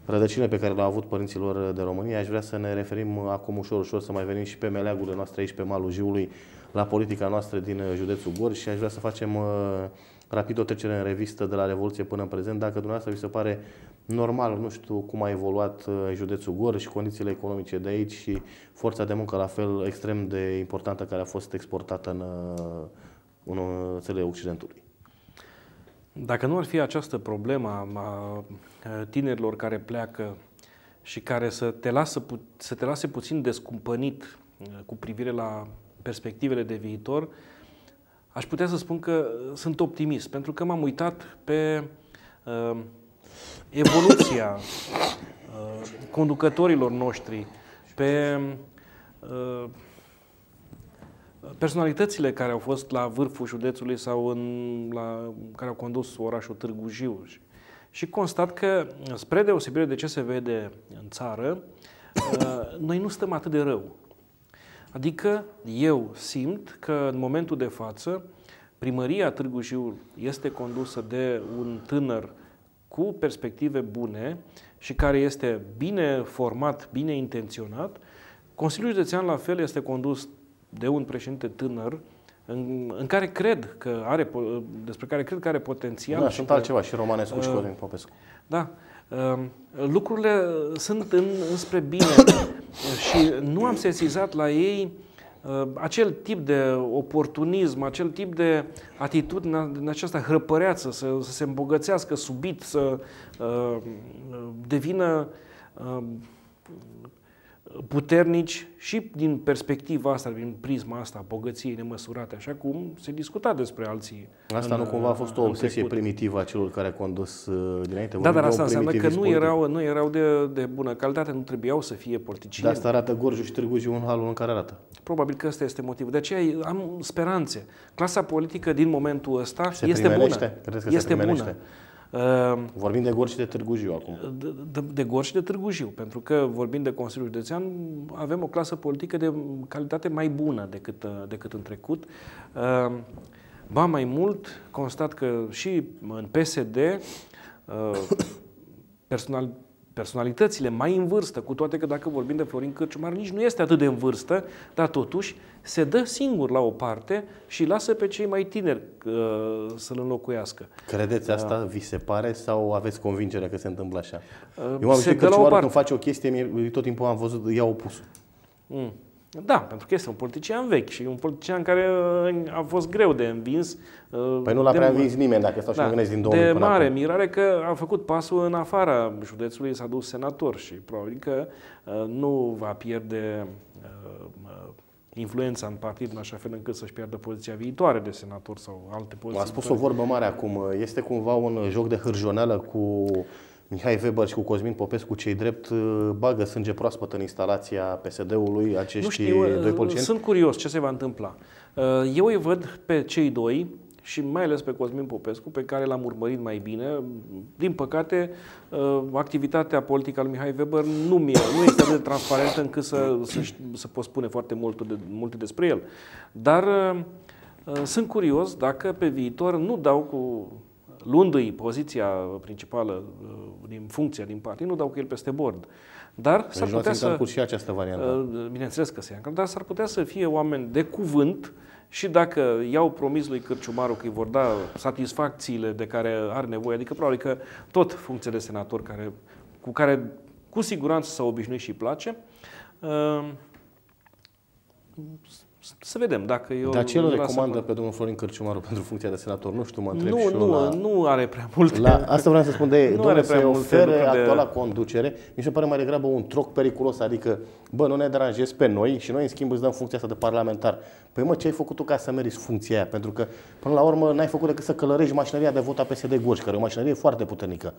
rădăcine pe care le-au avut părinților de România. Aș vrea să ne referim acum ușor, ușor, să mai venim și pe meleagurile noastre aici, pe malul Jiului, la politica noastră din uh, județul Gorj și aș vrea să facem uh, rapid o trecere în revistă de la Revoluție până în prezent. Dacă dumneavoastră vi se pare normal, nu știu cum a evoluat uh, județul Gorj și condițiile economice de aici și forța de muncă la fel extrem de importantă care a fost exportată în, în țările Occidentului. Dacă nu ar fi această problemă a tinerilor care pleacă și care să te, lasă, să te lase puțin descumpănit cu privire la perspectivele de viitor, aș putea să spun că sunt optimist, pentru că m-am uitat pe uh, evoluția uh, conducătorilor noștri, pe uh, personalitățile care au fost la vârful județului sau în, la, care au condus orașul Târgu Jiu. Și, și constat că, spre deosebire de ce se vede în țară, uh, noi nu stăm atât de rău. Adică eu simt că în momentul de față primăria Târgu Jiu este condusă de un tânăr cu perspective bune și care este bine format, bine intenționat. Consiliul Județean la fel este condus de un președinte tânăr în, în care cred că are, despre care cred că are potențial. Da, sunt că, altceva și Romanescu uh, și Codin Popescu. Da. Uh, lucrurile sunt în, înspre bine și nu am sesizat la ei uh, acel tip de oportunism, acel tip de atitudine din aceasta hrăpăreață, să, să se îmbogățească subit, să uh, devină uh, puternici și din perspectiva asta, din prisma asta, bogăției nemăsurate, așa cum se discuta despre alții. Asta în, nu cumva a fost o obsesie primitivă a celor care a condus uh, dinainte? Da, dar asta înseamnă că nu erau, nu erau de, de bună calitate, nu trebuiau să fie politicieni. Dar asta arată Gorju și Târgu Jiu în halul în care arată. Probabil că ăsta este motivul. De aceea am speranțe. Clasa politică din momentul ăsta se este bună. Credeți că este se bună. Uh, vorbim de Gorj și de Târgu Jiu acum. De, de, de Gorj și de Târgu Jiu, pentru că vorbim de Consiliul Județean, avem o clasă politică de calitate mai bună decât, decât în trecut. Uh, ba mai mult, constat că și în PSD uh, personal, personalitățile mai în vârstă, cu toate că dacă vorbim de Florin Cârciumar, nici nu este atât de în vârstă, dar totuși se dă singur la o parte și lasă pe cei mai tineri uh, să-l înlocuiască. Credeți asta? Uh, vi se pare sau aveți convingerea că se întâmplă așa? Uh, Eu am că Cărciumar când face o chestie, mie, tot timpul am văzut, ia opusul. Mm. Da, pentru că este un politician vechi și un politician care uh, a fost greu de învins. Uh, păi nu l-a prea învins nimeni, dacă stau și da, mă gândesc din 2000 De până mare acum. mirare că a făcut pasul în afara județului, s-a dus senator și probabil că uh, nu va pierde influența în partid în așa fel încât să-și pierdă poziția viitoare de senator sau alte poziții. A spus o vorbă mare acum. Este cumva un joc de hârjoneală cu Mihai Weber și cu Cosmin Popescu, cei drept, uh, bagă sânge proaspăt în instalația PSD-ului acești nu știu, uh, doi policieni? Sunt curios ce se va întâmpla. Uh, eu îi văd pe cei doi și mai ales pe Cosmin Popescu, pe care l-am urmărit mai bine. Din păcate, activitatea politică a lui Mihai Weber nu, mi nu este atât de transparentă încât să, să, să pot spune foarte mult de, multe despre el. Dar sunt curios dacă pe viitor nu dau cu luându-i poziția principală uh, din funcția din partid, nu dau cu el peste bord. Dar deci s-ar putea să... Cu și această variantă. Uh, bineînțeles că se ia dar s-ar putea să fie oameni de cuvânt și dacă i-au promis lui Cârciumaru că îi vor da satisfacțiile de care are nevoie, adică probabil că tot funcția de senator care, cu care cu siguranță s-a obișnuit și îi place, uh, Să vedem dacă eu... Dar ce îl îl las recomandă acolo. pe domnul Florin Cârciumaru pentru funcția de senator? Nu știu, mă întreb Nu, și eu nu, la... nu are prea multe. La, asta vreau să spun de, Nu domnule, are să prea multe ofere lucruri de- actuala conducere, mi se pare mai degrabă un troc periculos, adică, bă, nu ne deranjezi pe noi și noi, în schimb, îți dăm funcția asta de parlamentar. Păi, mă, ce ai făcut tu ca să meriți funcția aia? Pentru că, până la urmă, n-ai făcut decât să călărești mașinăria de vot a PSD Gorj, care e o mașinărie foarte puternică.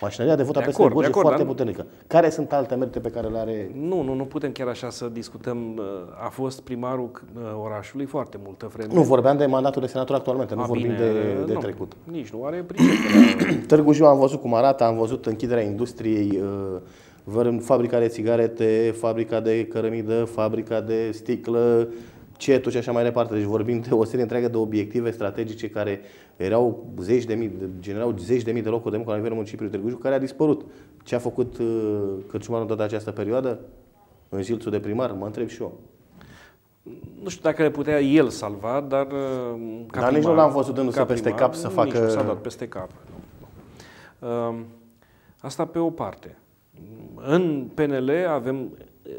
Mașinăria de vot a De PSD acord, Gorj de e acord, foarte dar- puternică. Care sunt alte merite pe care le are Nu, nu, nu putem chiar așa să discutăm. uh, A fost primarul uh, orașului foarte multă vreme. Nu, vorbeam de mandatul de senator actualmente, nu A, vorbim bine, de, de nu, trecut. Nici nu are pricepere. Târgu Jiu am văzut cum arată, am văzut închiderea industriei, uh, vărâm- fabrica de țigarete, fabrica de cărămidă, fabrica de sticlă, cetul și așa mai departe. Deci vorbim de o serie întreagă de obiective strategice care erau zeci de mii, de- generau zeci de mii de locuri de muncă la nivelul municipiului Târgu Jiu, care a dispărut. Ce a făcut uh, Cărciumarul în toată această perioadă? În jilțul de primar? Mă întreb și eu. nu știu dacă le putea el salva, dar... uh, Ca Dar nici primar- nu l-am văzut dându-se ca peste primar, cap să nici facă- Nu s-a dat peste cap. Nu, nu. Uh, Asta pe o parte. În PNL avem uh,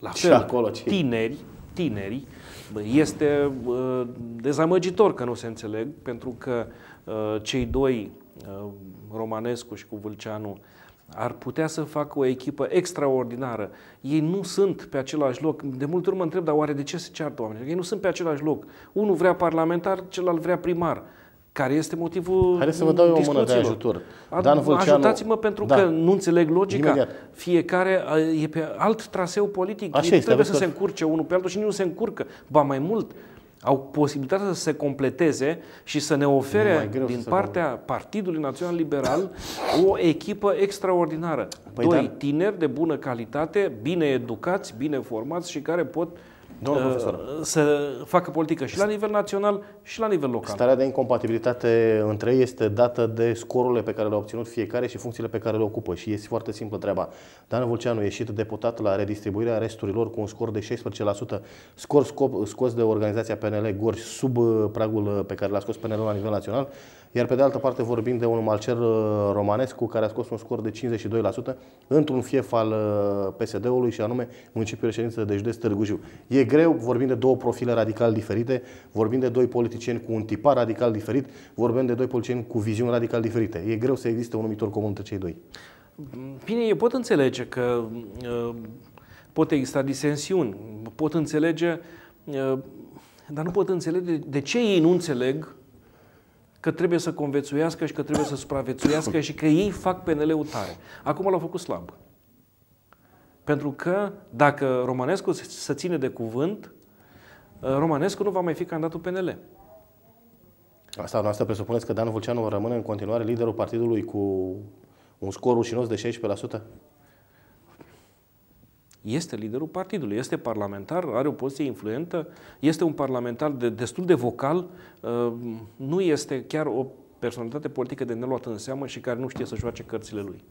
la Și fel acolo ce- tineri, tineri. Bă, Este uh, dezamăgitor că nu se înțeleg, pentru că uh, cei doi, uh, Romanescu și cu Vâlceanu, ar putea să facă o echipă extraordinară. Ei nu sunt pe același loc. De multe ori mă întreb, dar oare de ce se ceartă oamenii? Ei nu sunt pe același loc. Unul vrea parlamentar, celălalt vrea primar. Care este motivul Haideți să vă dau eu o mână de discuțiilor? ajutor. Ad- Dan Vâlceanu- Ajutați-mă pentru Da. că nu înțeleg logica. Imediat. Fiecare a, e pe alt traseu politic. Așa Ei este, trebuie aveți să se tot- încurce unul pe altul și nici nu se încurcă. Ba mai mult, au posibilitatea să se completeze și să ne E mai ofere greu din să se partea Partidului Național Liberal o echipă extraordinară. Păi Doi da. tineri de bună calitate, bine educați, bine formați și care pot Domnul uh, profesor. Să facă politică și la nivel național și la nivel local. Starea de incompatibilitate între ei este dată de scorurile pe care le-a obținut fiecare și funcțiile pe care le ocupă. Și este foarte simplă treaba. Dan Vulceanu a ieșit deputat la redistribuirea resturilor cu un scor de 16%, scor scop, scos de organizația PNL Gorj sub uh, pragul uh, pe care l-a scos PNL la nivel național. Iar pe de altă parte vorbim de un Malcer uh, Romanescu care a scos un scor de 52% într-un fief al uh, PSD-ului și anume municipiul reședință de județ Târgu Jiu. E greu, vorbim de două profile radical diferite, vorbim de doi politicieni cu un tipar radical diferit, vorbim de doi politicieni cu viziuni radical diferite. E greu să existe un numitor comun între cei doi. Bine, eu pot înțelege că uh, pot exista disensiuni, pot înțelege, uh, dar nu pot înțelege de ce ei nu înțeleg că trebuie să convețuiască și că trebuie să supraviețuiască și că ei fac PNL-ul tare. Acum l-au făcut slab. Pentru că dacă Romanescu se- se ține de cuvânt, uh, Romanescu nu va mai fi candidatul PNL. Asta noastră presupuneți că Dan Vulceanu rămâne în continuare liderul partidului cu un scor rușinos de 16%? Este liderul partidului, este parlamentar, are o poziție influentă, este un parlamentar de, destul de vocal, uh, nu este chiar o personalitate politică de neluat în seamă și care nu știe să joace cărțile lui.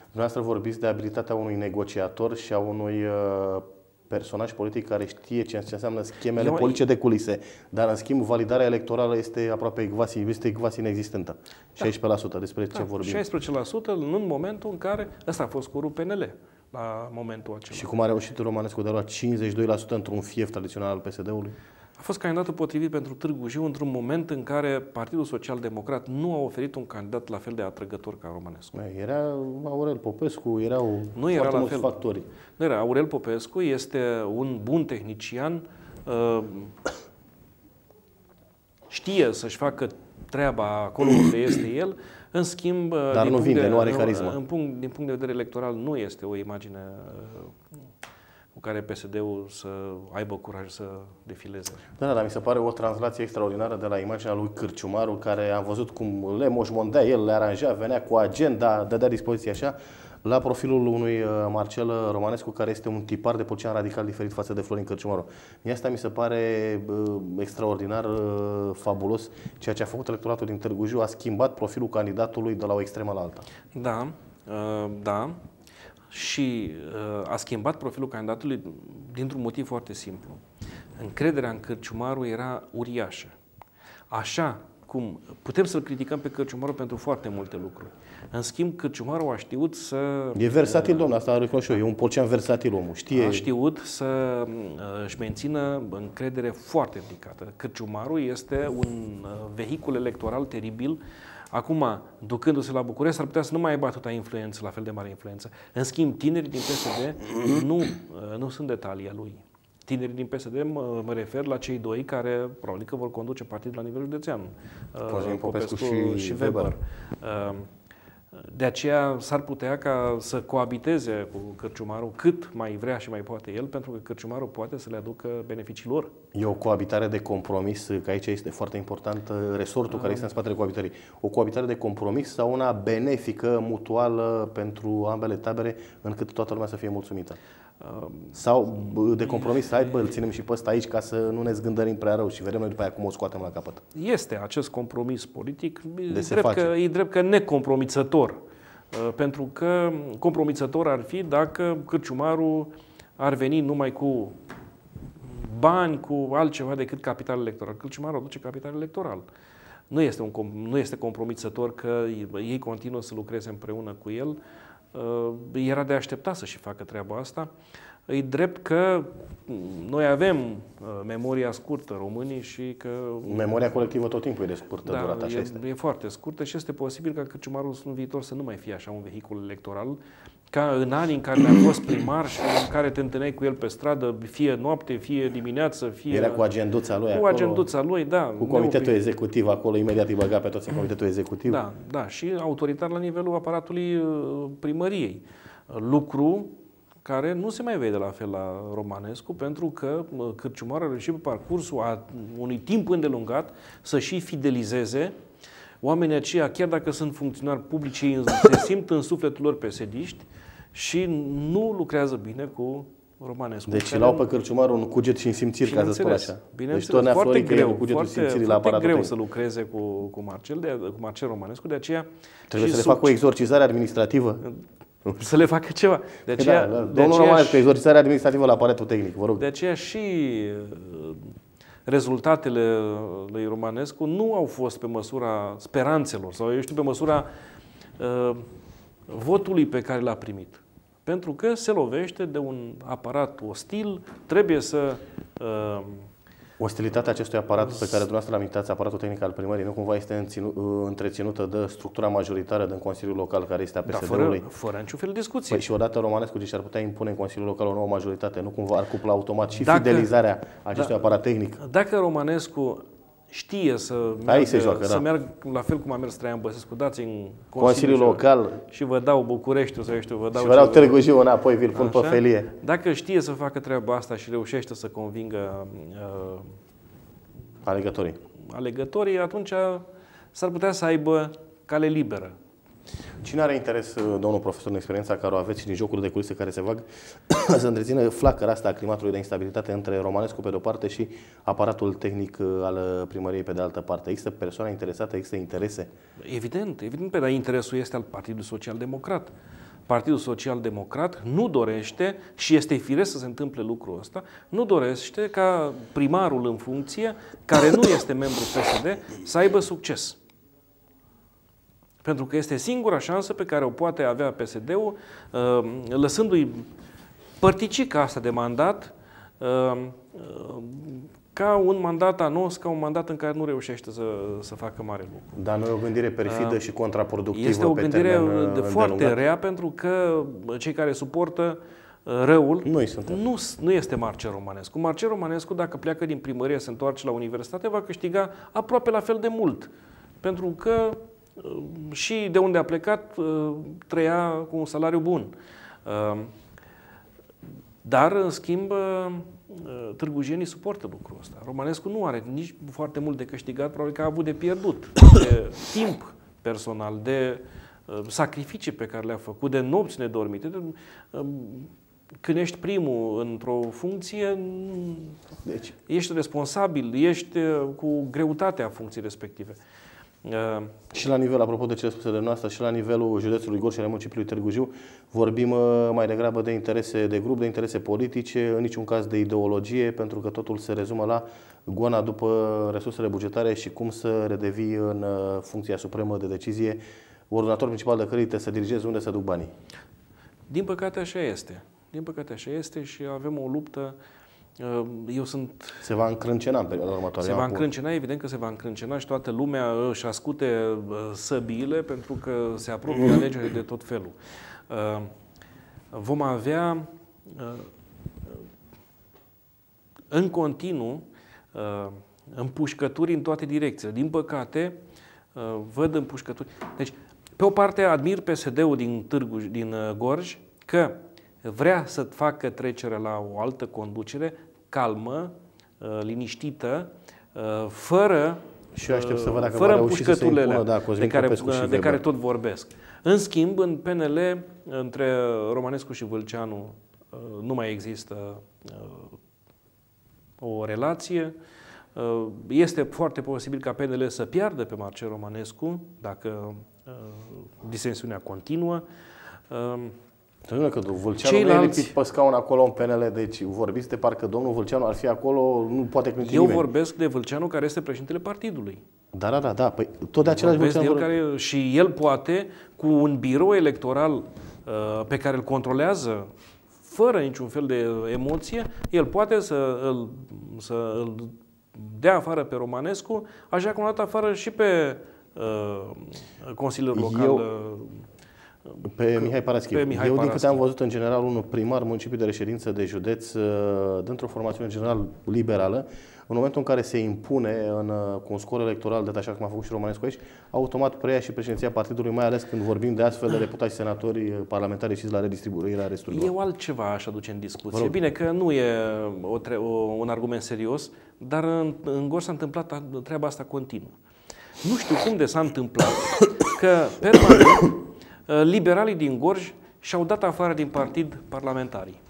Dumneavoastră vorbiți de abilitatea unui negociator și a unui uh, personaj politic care știe ce, ce înseamnă schemele Eu- politice de culise, dar în schimb validarea electorală este aproape quasi, este quasi inexistentă. 16%, despre ce Da, vorbim. 16% în momentul în care, ăsta a fost scorul PNL la momentul acela. Și cum a reușit Romanescu de a lua 52% într-un fief tradițional al PSD-ului? A fost candidatul potrivit pentru Târgu Jiu într-un moment în care Partidul Social Democrat nu a oferit un candidat la fel de atrăgător ca Romanescu. Băi, Era Aurel Popescu, erau Nu era foarte la mulți fel. factori. Nu era. Aurel Popescu este un bun tehnician, uh, știe să-și facă treaba acolo unde este el, în schimb... uh, Dar din nu punct vinde, de, nu are carismă. În punct, din punct de vedere electoral nu este o imagine uh, cu care PSD-ul să aibă curaj să defileze. Da, da, dar mi se pare o translație extraordinară de la imaginea lui Cârciumaru, care am văzut cum le moșmondea, el le aranja, venea cu agenda, dădea dispoziție așa, la profilul unui uh, Marcel Romanescu, care este un tipar de politician radical diferit față de Florin Cârciumaru. Mie asta mi se pare uh, extraordinar uh, fabulos. Ceea ce a făcut electoratul din Târgu Jiu a schimbat profilul candidatului de la o extremă la alta. Da, uh, da. Și uh, a schimbat profilul candidatului dintr-un motiv foarte simplu. Încrederea în Cârciumaru era uriașă. Așa Acum, putem să-l criticăm pe Cărciumaru pentru foarte multe lucruri. În schimb, Cărciumaru a știut să... E versatil, domnul, asta recunosc și eu. E un polcean versatil omul, știe. A știut să uh, își mențină încredere foarte ridicată. Cărciumaru este un uh, vehicul electoral teribil Acum, ducându-se la București, ar putea să nu mai aibă atâta influență, la fel de mare influență. În schimb, tinerii din PSD nu, uh, nu sunt detalia lui. Tinerii din PSD mă, mă refer la cei doi care probabil că vor conduce partidul la nivel județean. Popescu, Popescu și, și Weber. Weber. Uh, de aceea s-ar putea ca să coabiteze cu Cărciumarul cât mai vrea și mai poate el, pentru că Cărciumarul poate să le aducă beneficii lor. E o coabitare de compromis, că aici este foarte important resortul care este în spatele coabitării. O coabitare de compromis sau una benefică, mutuală pentru ambele tabere, încât toată lumea să fie mulțumită? Sau de compromis, hai bă, îl ținem și pe ăsta aici ca să nu ne zgândărim prea rău și vedem noi după aia cum o scoatem la capăt. Este acest compromis politic, de e, drept că, e drept că necompromițător. Uh, pentru că compromițător ar fi dacă Cârciumaru ar veni numai cu bani, cu altceva decât capital electoral. Cârciumaru aduce capital electoral. Nu este, un, nu este compromițător că ei continuă să lucreze împreună cu el, Uh, era de așteptat să și facă treaba asta. E drept că noi avem uh, memoria scurtă românii și că... Memoria colectivă tot timpul e de scurtă da, durată, așa e, este. e foarte scurtă și este posibil ca Cărciumarul în viitor să nu mai fie așa un vehicul electoral, ca în anii în care a fost primar și în care te întâlneai cu el pe stradă, fie noapte, fie dimineață, fie... Era cu agenduța lui Cu acolo, agenduța lui, da. Cu comitetul executiv acolo, imediat îi băga pe toți în comitetul executiv. Da, da, și autoritar la nivelul aparatului uh, primăriei. Lucru care nu se mai vede la fel la Romanescu, pentru că Cârciumară a reușit pe parcursul a unui timp îndelungat să și fidelizeze oamenii aceia, chiar dacă sunt funcționari publici, se simt în sufletul lor pesediști și nu lucrează bine cu Romanescu. Deci l-au pe Cârciumarul un cuget și în simțiri, ca să spun așa. Deci tot foarte greu, foarte, foarte la foarte greu să lucreze cu, cu, Marcel, de, cu Marcel Romanescu, de aceea... Trebuie să le facă o exorcizare administrativă. Să le facă ceva. De păi aceea, da, da. De Domnul aceea Romanescu, exorcizarea administrativă la aparatul tehnic, vă rog. De aceea și uh, rezultatele lui Romanescu nu au fost pe măsura speranțelor sau, eu știu, pe măsura uh, votului pe care l-a primit. Pentru că se lovește de un aparat ostil, trebuie să uh, Ostilitatea acestui aparat pe care dumneavoastră l amintați, aparatul tehnic al primării, nu cumva este întreținută de structura majoritară din Consiliul Local care este a PSD-ului? Da, fără, fără niciun fel de discuție. Păi și odată Romanescu și ar putea impune în Consiliul Local o nouă majoritate, nu cumva ar cupla automat și dacă, fidelizarea acestui da, aparat tehnic? Dacă Romanescu știe să meargă, se joacă, să da. meargă la fel cum a mers Traian Băsescu, dați în Consiliul, Consiliul Local și vă dau București, sau eu știu, vă dau... Și vă dau Târgu Jiu înapoi, vi-l pun Așa? pe felie. Dacă știe să facă treaba asta și reușește să convingă uh, Alegătorii. Alegătorii, atunci s-ar putea să aibă cale liberă. Cine are interes, domnul profesor, în experiența care o aveți și din jocuri de culise care se vag, să întrețină flacăra asta a climatului de instabilitate între Romanescu pe de-o parte și aparatul tehnic uh, al primăriei pe de altă parte? Există persoane interesate, există interese? Evident, evident, pe dar interesul este al Partidului Social Democrat. Partidul Social Democrat nu dorește, și este firesc să se întâmple lucrul ăsta, nu dorește ca primarul în funcție, care nu este membru PSD, să aibă succes. Pentru că este singura șansă pe care o poate avea PSD-ul, uh, lăsându-i părticica asta de mandat uh, uh, ca un mandat anos, ca un mandat în care nu reușește să, să facă mare lucru. Dar nu e o gândire perfidă uh, și contraproductivă Este o gândire pe de foarte rea pentru că cei care suportă răul Noi suntem. Nu, nu este Marcel Romanescu. Marcel Romanescu, dacă pleacă din primărie, se întoarce la universitate, va câștiga aproape la fel de mult. Pentru că și de unde a plecat trăia cu un salariu bun. Dar, în schimb, Uh, târgujenii suportă lucrul ăsta. Romanescu nu are nici foarte mult de câștigat, probabil că a avut de pierdut, de timp personal, de uh, sacrificii pe care le-a făcut, de nopți nedormite. De, uh, când ești primul într-o funcție, deci. ești responsabil, ești cu greutatea funcției respective. Uh, Și la nivel, apropo de cele spuse de noastră, și la nivelul județului Gorj și al municipiului Târgu Jiu, vorbim uh, mai degrabă de interese de grup, de interese politice, în niciun caz de ideologie, pentru că totul se rezumă la goana după resursele bugetare și cum să redevii în uh, funcția supremă de decizie ordonator principal de cărite să dirigezi unde să duc banii. Din păcate așa este. Din păcate așa este și avem o luptă. uh, Eu sunt Se va încrâncena în perioada următoare. Se va Acum. încrâncena, evident că se va încrâncena și toată lumea își ascute uh, săbiile pentru că se apropie alegerile de tot felul. Uh, Vom avea uh, în continuu uh, împușcături în toate direcțiile. Din păcate, uh, văd împușcături. Deci, pe o parte, admir PSD-ul din Târgu, din uh, Gorj, că vrea să facă trecerea la o altă conducere calmă, uh, liniștită, uh, fără Și eu aștept să văd dacă fără va reuși să se împușcăturile impună, alea da, Cosmin de care, Popescu și de Weber. care tot vorbesc. În schimb, în PNL, între Romanescu și Vâlceanu uh, nu mai există uh, o relație. Uh, Este foarte posibil ca PNL să piardă pe Marcel Romanescu dacă uh, disensiunea continuă. Uh, Domnule că Vâlceanu nu e Ceilalți- lipit pe scaun acolo în PNL, deci vorbiți de parcă domnul Vâlceanu ar fi acolo, nu poate clinti Eu nimeni. vorbesc de Vâlceanu care este președintele partidului. Da, da, da, da, păi tot de același Vorbesc de el Vâlceanu. care, și el poate, cu un birou electoral uh, pe care îl controlează fără niciun fel de emoție, el poate să îl, să îl dea afară pe Romanescu, așa cum a dat afară și pe uh, Consiliul Local. Eu- uh, Pe Mihai Paraschiv. Pe Mihai Eu, din câte Paraschiv. am văzut, în general, un primar municipiu de reședință de județ, uh, dintr-o formațiune general liberală, în momentul în care se impune în, uh, cu un scor electoral detașat, cum a făcut și Romanescu aici, automat preia și președinția partidului, mai ales când vorbim de astfel de deputați senatori uh, parlamentari și la redistribuirea resturilor. Eu altceva aș aduce în Vă discuție. rog. Bine că nu e o tre- o, un argument serios, dar în, în Gorj s-a întâmplat a- treaba asta continuă. Nu știu cum de s-a întâmplat că permanent uh, liberalii din Gorj și-au dat afară din partid parlamentarii.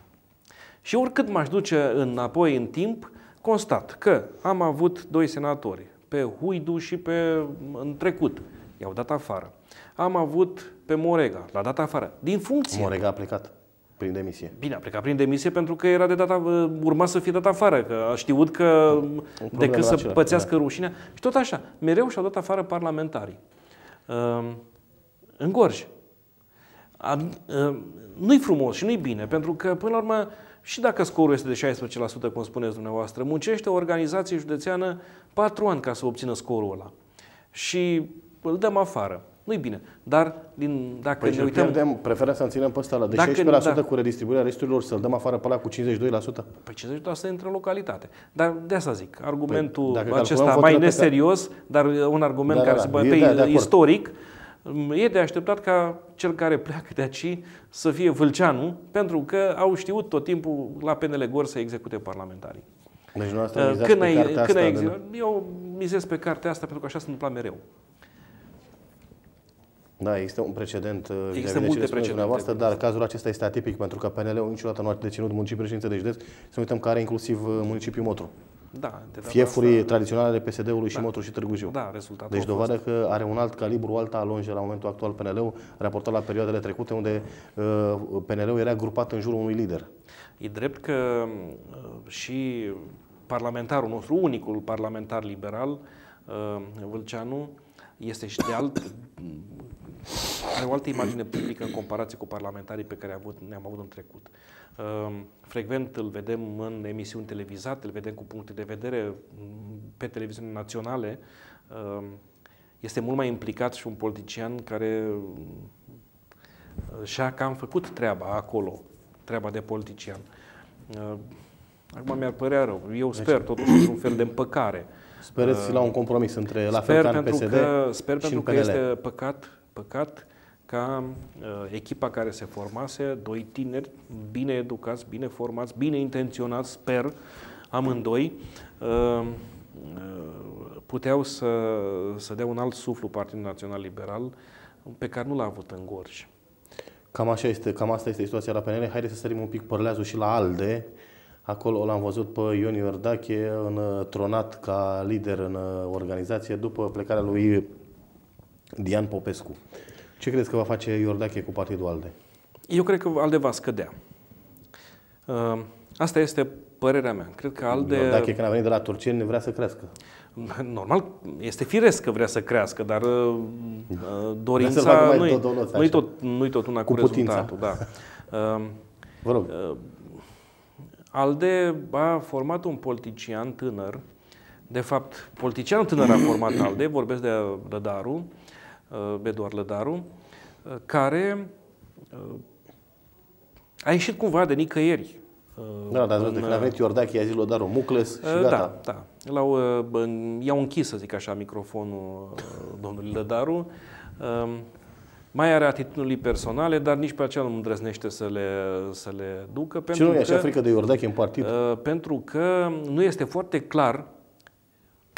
Și oricât m-aș duce înapoi în timp, constat că am avut doi senatori, pe Huidu și pe în trecut. I-au dat afară. Am avut pe Morega, l-a dat afară. Din funcție. Morega a plecat prin demisie. Bine, a plecat prin demisie pentru că era de data, urma să fie dat afară, că a știut că decât să acela, pățească rușinea. Și tot așa, mereu și-au dat afară parlamentarii. Um, În Gorj. Am- um, Nu-i frumos și nu-i bine, pentru că, până la urmă, și dacă scorul este de 16%, cum spuneți dumneavoastră, muncește o organizație județeană patru ani ca să obțină scorul ăla. Și îl dăm afară. Nu-i bine. Dar din, dacă Păi ne ne uităm... pierdem, preferăm să ținem pe ăsta la de Dacă- 16% da. cu redistribuirea resturilor, să-l dăm afară pe ăla cu 52%? Păi 50% intră în localitate. Dar de asta zic, argumentul Păi, dacă calculăm acesta voturile mai pe care- neserios, dar un argument Da, da, care da, se e bate de- de acord. istoric, e de așteptat ca cel care pleacă de aici să fie Vâlceanu, pentru că au știut tot timpul la PNL Gor să execute parlamentarii. Deci dumneavoastră mizați Când pe ai, cartea când asta ai de- executat, eu mizez pe cartea asta pentru că așa se întâmpla mereu. Da, există un precedent uh, vis-a-vis Există de multe cele spuse precedente. dumneavoastră, dar cazul acesta este atipic pentru că PNL-ul niciodată nu a deținut municipiul președință de județ. Să nu uităm că are inclusiv uh, municipiul Motru. Da, de data Fiefurii asta- tradiționale ale PSD-ului și Motru și Târgu Jiu. Da, rezultatul Deci a fost. dovadă că are un alt calibru, o altă alonge la momentul actual PNL-ul, raportat la perioadele trecute unde uh, PNL-ul era grupat în jurul unui lider. E drept că uh, și parlamentarul nostru, unicul parlamentar liberal, uh, Vâlceanu, este și de alt, are o altă imagine publică în comparație cu parlamentarii pe care avut, ne-am avut în trecut. Uh, Frecvent îl vedem în emisiuni televizate, îl vedem cu puncte de vedere mm, pe televiziuni naționale. Uh, Este mult mai implicat și un politician care și-a cam făcut treaba acolo, treaba de politician. Uh, Acum mi-ar părea rău. Eu sper totuși într-un fel de împăcare. Sperăți la un compromis între la fel Sper ca în pentru PSD că, sper și pentru în că PNL. este păcat, păcat ca uh, echipa care se formase, doi tineri bine educați, bine formați, bine intenționați, sper, amândoi, uh, uh, puteau să, să dea un alt suflu Partidul Național Liberal pe care nu l-a avut în Gorj. Cam așa este, cam asta este situația la PNL. Haideți să sărim un pic părleazul și la ALDE. Acolo l-am văzut pe Ion Iordache întronat ca lider în uh, organizație după plecarea lui Dian Popescu. Ce crezi că va face Iordache cu Partidul ALDE? Eu cred că ALDE va scădea. Uh, Asta este părerea mea. Cred că ALDE... Iordache, când a venit de la Turceni, vrea să crească. Normal, este firesc că vrea să crească, dar uh, să-l dorința facă mai nu-i, dodolos, nu-i, așa. tot, nu-i tot una cu, Cu putința. rezultatul. Da. Uh, Vă rog. ALDE a format un politician tânăr, de fapt, politicianul tânăr a format ALDE, vorbesc de Lădaru, uh, Eduard Lădaru, uh, care uh, a ieșit cumva de nicăieri. uh, Da, dar ați văzut, în, când a venit Iordache, i-a zis lui Daru Mucles și Uh, gata. Da, da. L-au, uh, în- i-au închis, să zic așa, microfonul uh, domnului Lădaru. Um, Mai are atitudinii personale, dar nici pe aceea nu îndrăznește să le, să le ducă. Și Pentru nu e că, așa frică de Iordache în partid? uh, pentru că nu este foarte clar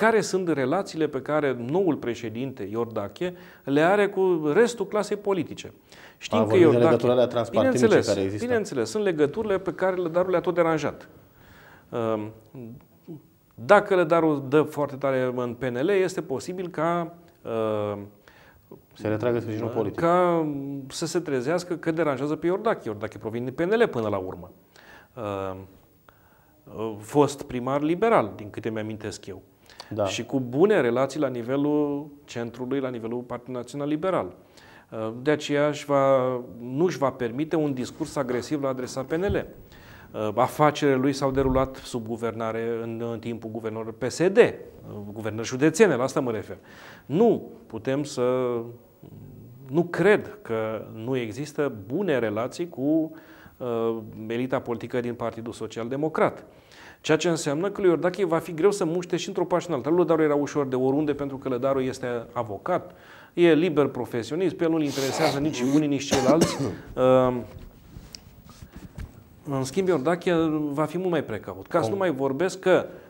care sunt relațiile pe care noul președinte Iordache le are cu restul clasei politice. Știm A, că vorbim de Iordache... legăturile alea transpartinice Bineînțeles, care există. Bineînțeles, sunt legăturile pe care Lădarul le-a tot deranjat. Uh, Dacă Lădarul dă foarte tare în PNL, este posibil ca uh, Se retragă sprijinul politic. ca să se trezească că deranjează pe Iordache. Iordache provine din PNL până la urmă. Uh, uh, Fost primar liberal, din câte mi-amintesc eu. Da. Și cu bune relații la nivelul centrului, la nivelul Partidului Național Liberal. Uh, De aceea își va, nu își va permite un discurs agresiv la adresa PNL. Uh, Afacerile lui s-au derulat sub guvernare în, în timpul guvernării PSD, uh, guvernări județene, la asta mă refer. Nu putem să nu cred că nu există bune relații cu uh, elita politică din Partidul Social Democrat. Ceea ce înseamnă că lui Iordache va fi greu să muște și într-o pașă în alta. Lui Lădaru era ușor de oriunde pentru că Lădaru este avocat, e liber profesionist, pe el nu-l interesează nici unii, nici ceilalți. Uh, în schimb, Iordache va fi mult mai precaut. Ca să nu mai vorbesc că Lă-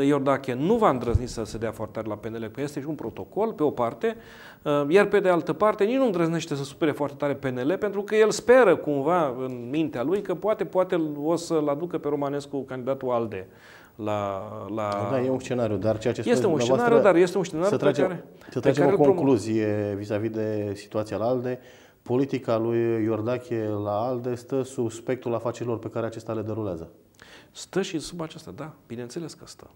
Iordache nu va îndrăzni să se dea foarte tare la PNL, că este și un protocol, pe o parte, uh, iar pe de altă parte nici nu îndrăznește să supere foarte tare PNL, pentru că el speră cumva în mintea lui că poate, poate o să-l aducă pe Romanescu candidatul ALDE la... la... Da, e un scenariu, dar ceea ce Este spuneți un dumneavoastră, scenariu, dar este un scenariu să pe tragem, care- să pe tragem care o îl promo- concluzie vis-a-vis de situația la ALDE. Politica lui Iordache la ALDE stă sub spectrul afacerilor pe care acesta le derulează. Stă și sub aceasta, da, bineînțeles că stă.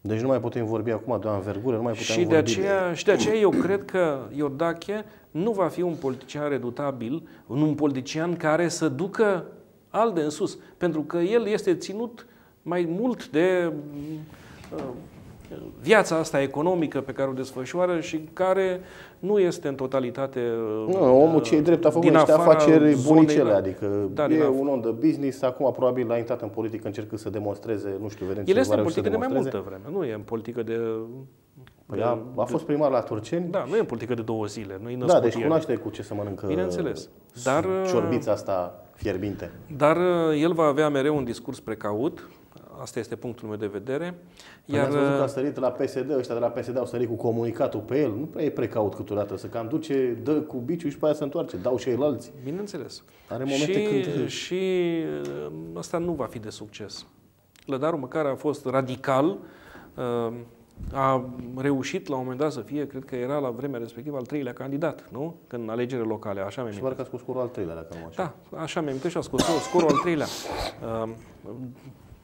Deci nu mai putem vorbi acum de o anvergură, nu mai putem Și de, vorbi aceea, și de aceea eu cred că Iordache nu va fi un politician redutabil, un politician care să ducă ALDE în sus, pentru că el este ținut mai mult de uh, viața asta economică pe care o desfășoară și care nu este în totalitate uh, Nu, omul ce e drept a făcut din niște afara afaceri zonei, bunicele, da. adică Da, din e af- un om de business, acum probabil a intrat în politică încercând să demonstreze, nu știu, vedem El ce este va în reuși să politică de mai demonstreze. multă vreme, nu e în politică de... Păi a, a fost primar la Turceni, Da, nu e în politică de două zile, nu e da, născut deci ieri. cunoaște cu ce să mănâncă Bineînțeles. Dar, uh, ciorbița asta fierbinte. Dar uh, el va avea mereu un discurs precaut, asta este punctul meu de vedere. Iar Iar ați văzut că a uh, sărit la PSD, ăștia de la PSD au sărit cu comunicatul pe el. Nu prea e precaut câteodată, să cam duce, dă cu biciul și pe aia se întoarce, dau și ei alții. bineînțeles. Are momente și, când- Și uh, asta nu va fi de succes. Lădarul măcar a fost radical, uh, a reușit la un moment dat să fie, cred că era la vremea respectivă al treilea candidat, nu? Când în alegerile locale, așa mi-am Și parcă a scos scorul al treilea, dacă nu mă așa. Da, așa mi-am și a scos scorul al treilea.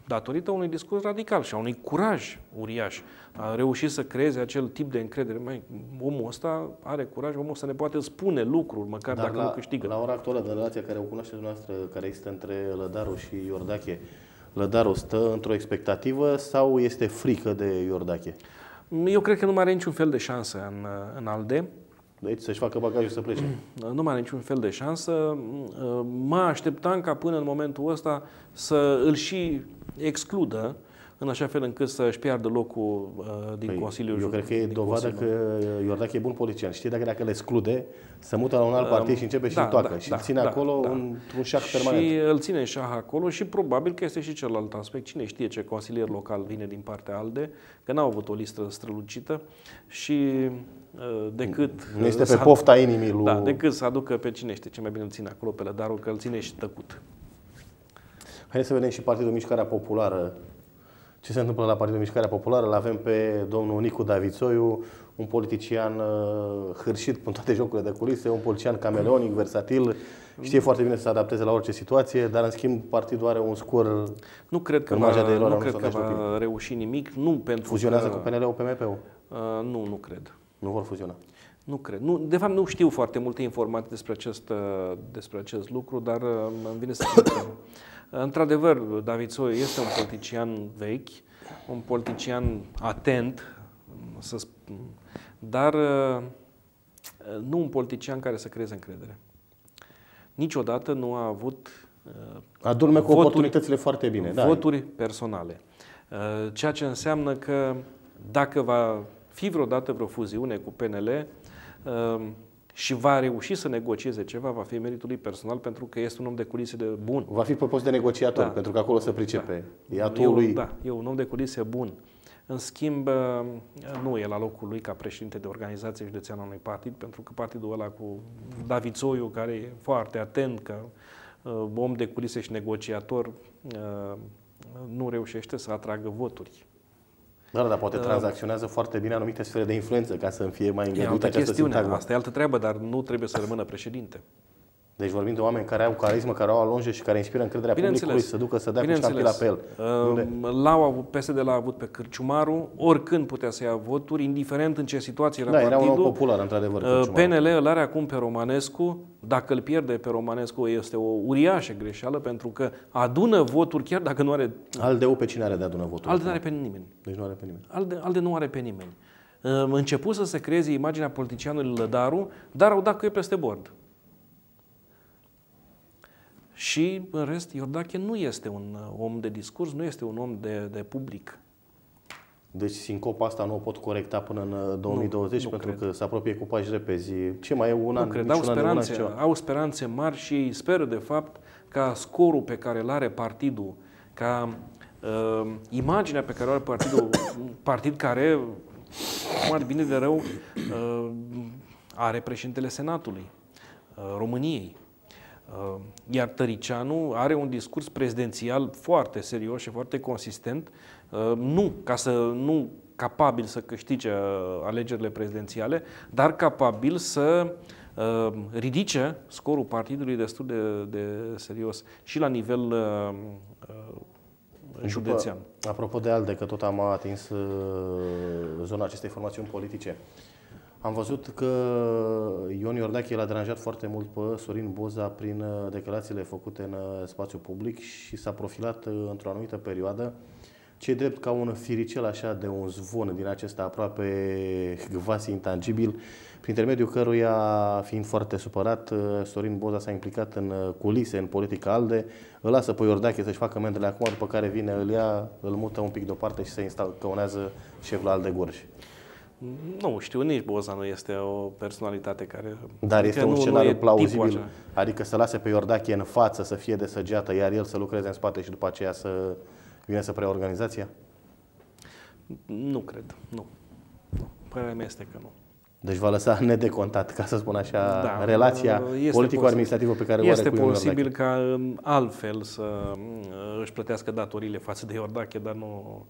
Uh, datorită unui discurs radical și a unui curaj uriaș. A reușit să creeze acel tip de încredere. Mai, omul ăsta are curaj, omul ăsta ne poate spune lucruri, măcar Dar dacă la, nu câștigă. la ora actuală, de relația care o cunoașteți dumneavoastră, care există între Lădaru și Iordache, Lădaru stă într-o expectativă sau este frică de Iordache? Eu cred că nu mai are niciun fel de șansă în, în ALDE. Deci să-și facă bagajul să plece. Nu mai are niciun fel de șansă. Mă așteptam ca până în momentul ăsta să îl și excludă în așa fel încât să-și piardă locul uh, din Păi, Consiliul eu Ju- cred că e din dovadă Consiliul. că Iordache e bun politician. Știi dacă, dacă le exclude, se mută la un alt partid și începe și da, îl toacă. da, și da, îl ține da, acolo da. într-un șac Și permanent. îl ține în șah acolo și probabil că este și celălalt aspect. Cine știe ce consilier local vine din partea ALDE, că n-au avut o listă strălucită și uh, decât... Nu este uh, pe să- pofta inimii lui... Da, decât să aducă pe cine știe ce mai bine îl ține acolo pe lădarul, că îl ține și tăcut. Haideți să vedem și Partidul Mișcarea Populară Ce se întâmplă la Partidul Mișcarea Populară? Îl avem pe domnul Nicu Davițoiu, un politician uh, hârșit în toate jocurile de culise, un politician cameleonic, versatil, știe foarte bine să se adapteze la orice situație, dar în schimb partidul are un scor Nu cred că În va, marja de eroare nu am cred că sondaj de va reuși nimic. Nu pentru fuzionează că, cu PNL-ul, PMP-ul. Uh, nu, nu cred. Nu vor fuziona. Nu cred. Nu, de fapt, nu știu foarte multe informații despre acest, uh, despre acest lucru, dar uh, îmi vine să cred că... uh, Într-adevăr, David Soiu este un politician vechi, un politician atent, să sp- dar uh, nu un politician care să creeze încredere. Niciodată nu a avut uh, Adulme cu Voturi- oportunitățile foarte bine. Da. voturi personale. Uh, Ceea ce înseamnă că dacă va fi vreodată vreo fuziune cu PNL uh, și va reuși să negocieze ceva, va fi meritul lui personal pentru că este un om de culise de bun. Va fi pe post de negociator, Da. pentru că acolo se pricepe. E atul Eu, lui. Da, e un om de culise bun. În schimb, uh, nu e la locul lui ca președinte de organizație județeană a unui partid, pentru că partidul ăla cu David Soiu, care e foarte atent, ca uh, om de culise și negociator, uh, nu reușește să atragă voturi. Da, da, dar poate tranzacționează foarte bine anumite sfere de influență ca să fie mai E îngăduită altă această chestiune, sintagmă. asta e altă treabă, dar nu trebuie să rămână președinte. Deci vorbim de oameni care au carismă, care au alonge și care inspiră încrederea publicului să ducă să dea cu ștampila pe el. Unde? Uh, L-au avut, PSD l-a avut pe Cârciumaru, oricând putea să ia voturi, indiferent în ce situație era Da, era un om partidul. popular, într-adevăr. Uh, Cârciumaru. PNL îl are acum pe Romanescu. Dacă îl pierde pe Romanescu, este o uriașă greșeală, pentru că adună voturi, chiar dacă nu are... ALDE-ul pe cine are de adună votul? Alde nu are pe nimeni. Deci nu are pe nimeni. Alde, Alde nu are pe nimeni. Uh, Început să se creeze imaginea politicianului Lădaru, dar au dat cu ei peste bord. Și, în rest, Iordache nu este un uh, om de discurs, nu este un om de, de public. Deci sincopa asta nu o pot corecta până în uh, 2020 nu pentru cred. că se apropie cu pași repezi. Ce mai e un Nu an? cred, nici au un an de un an și speranțe, ceva. au speranțe mari și speră, de fapt, ca scorul pe care îl are partidul, ca uh, imaginea pe care o are partidul, un partid care, mai bine de rău, uh, are președintele Senatului uh, României. Uh, Iar Tăricianu are un discurs prezidențial foarte serios și foarte consistent, uh, nu ca să nu capabil să câștige uh, alegerile prezidențiale, dar capabil să uh, ridice scorul partidului destul de, de serios și la nivel uh, uh, județean. După, apropo de ALDE, că tot am atins uh, zona acestei formațiuni politice, am văzut că Ion Iordache l-a deranjat foarte mult pe Sorin Boza prin uh, declarațiile făcute în uh, spațiu public și s-a profilat uh, într-o anumită perioadă ce drept ca un firicel așa de un zvon din acesta aproape quasi intangibil, prin intermediul căruia, fiind foarte supărat, uh, Sorin Boza s-a implicat în uh, culise, în politica ALDE, îl lasă pe Iordache să-și facă mendele acum, după care vine, îl ia, îl mută un pic deoparte și se instalcăunează șeful ALDE Gorj. Nu știu, nici Boza nu este o personalitate care... Dar este că un nu- nu scenariu e tipul plauzibil, acela. adică să lase pe Iordache în față să fie de săgeată, iar el să lucreze în spate și după aceea să vină să preia organizația? Nu cred, nu. nu. Părerea mea este că nu. Deci va lăsa nedecontat, ca să spun așa, Da, relația este politico-administrativă pe care o Este are cu Ion posibil Iordache. ca um, altfel să um, își plătească datoriile față de Iordache, dar nu,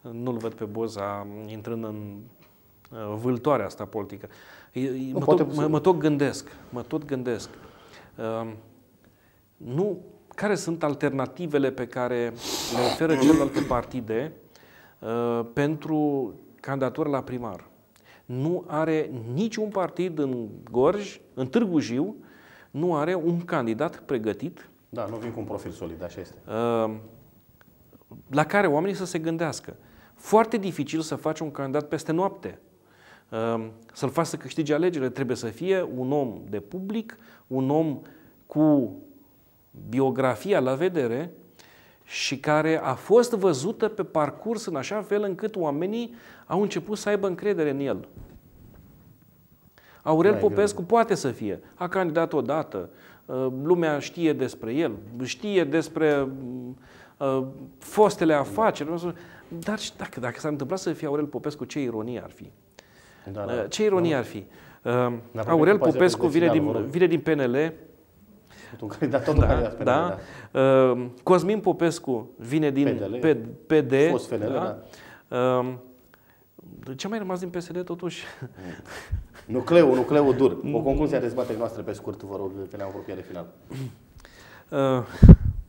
nu-l văd pe Boza intrând în uh, vâltoarea asta politică. E- e- Mă, poate tot, să- mă, mă tot gândesc, mă tot gândesc. Um, Nu, care sunt alternativele pe care le oferă celelalte partide uh, pentru candidatură la primar? Nu are niciun partid în Gorj, în Târgu Jiu, nu are un candidat pregătit Da, nu vin cu un profil solid, așa este. uh, la care oamenii să se gândească. Foarte dificil să faci un candidat peste noapte. Uh, Să-l faci să câștige alegerile trebuie să fie un om de public, un om cu biografia la vedere și care a fost văzută pe parcurs în așa fel încât oamenii au început să aibă încredere în el. Aurel Mai Popescu poate să fie. A candidat odată. Uh, Lumea știe despre el, știe despre uh, fostele afaceri. Dar și dacă, dacă s-ar întâmpla să fie Aurel Popescu, ce ironie ar fi? Da, Uh, Ce ironie ar fi? Uh, Ne apropiem Aurel cu paza Popescu de vine final, din, vă rog. vine din PNL, Un candidat, tot un Da, candidat PNL, da. Uh, Cosmin Popescu vine din PDL, PD, PD fost FNL, da? Uh, ce a mai rămas din PSD totuși? Nucleul, nucleul dur. O concluzie a dezbaterii noastre pe scurt, vă rog, că ne-am apropiat de final. Uh,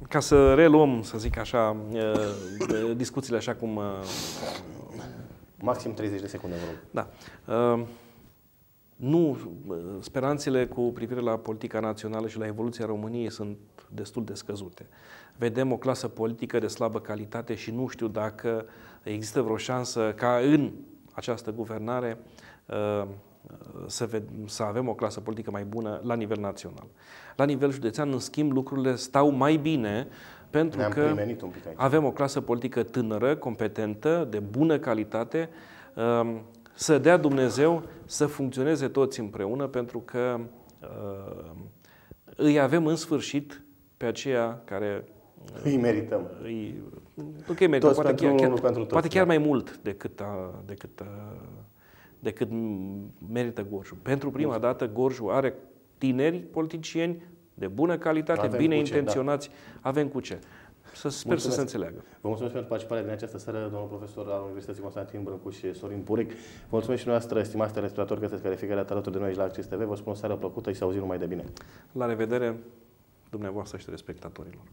ca să reluăm, să zic așa, uh, discuțiile așa cum... Uh, Maxim 30 de secunde, vă rog. da. Uh, nu, uh, speranțele cu privire la politica națională și la evoluția României sunt destul de scăzute. Vedem o clasă politică de slabă calitate și nu știu dacă există vreo șansă ca în această guvernare uh, să, ved- să avem o clasă politică mai bună la nivel național. La nivel județean, în schimb, lucrurile stau mai bine pentru Ne-am că primenit un pic aici. avem o clasă politică tânără, competentă, de bună calitate, um, să dea Dumnezeu să funcționeze toți împreună, pentru că uh, îi avem în sfârșit pe aceia care Îi merităm. îi, nu că îi merită, Toți poate, pentru chiar, unul, chiar, nu pentru toți, poate chiar da. mai mult decât, a, decât, a, decât merită Gorju. Pentru prima dată Gorju are tineri politicieni de bună calitate, Avem bine cu ce, da. intenționați, avem cu ce. Să sper Mulțumesc. să se înțeleagă. Vă mulțumesc pentru participarea din această seară, domnul profesor al Universității Constantin Brâncu și Sorin Puric. Vă mulțumesc și noastră, stimați telespectatori, că sunteți care fiecare dată alături de noi aici la Acces TV. Vă spun o seară plăcută și să auzim numai de bine. La revedere, dumneavoastră și telespectatorilor.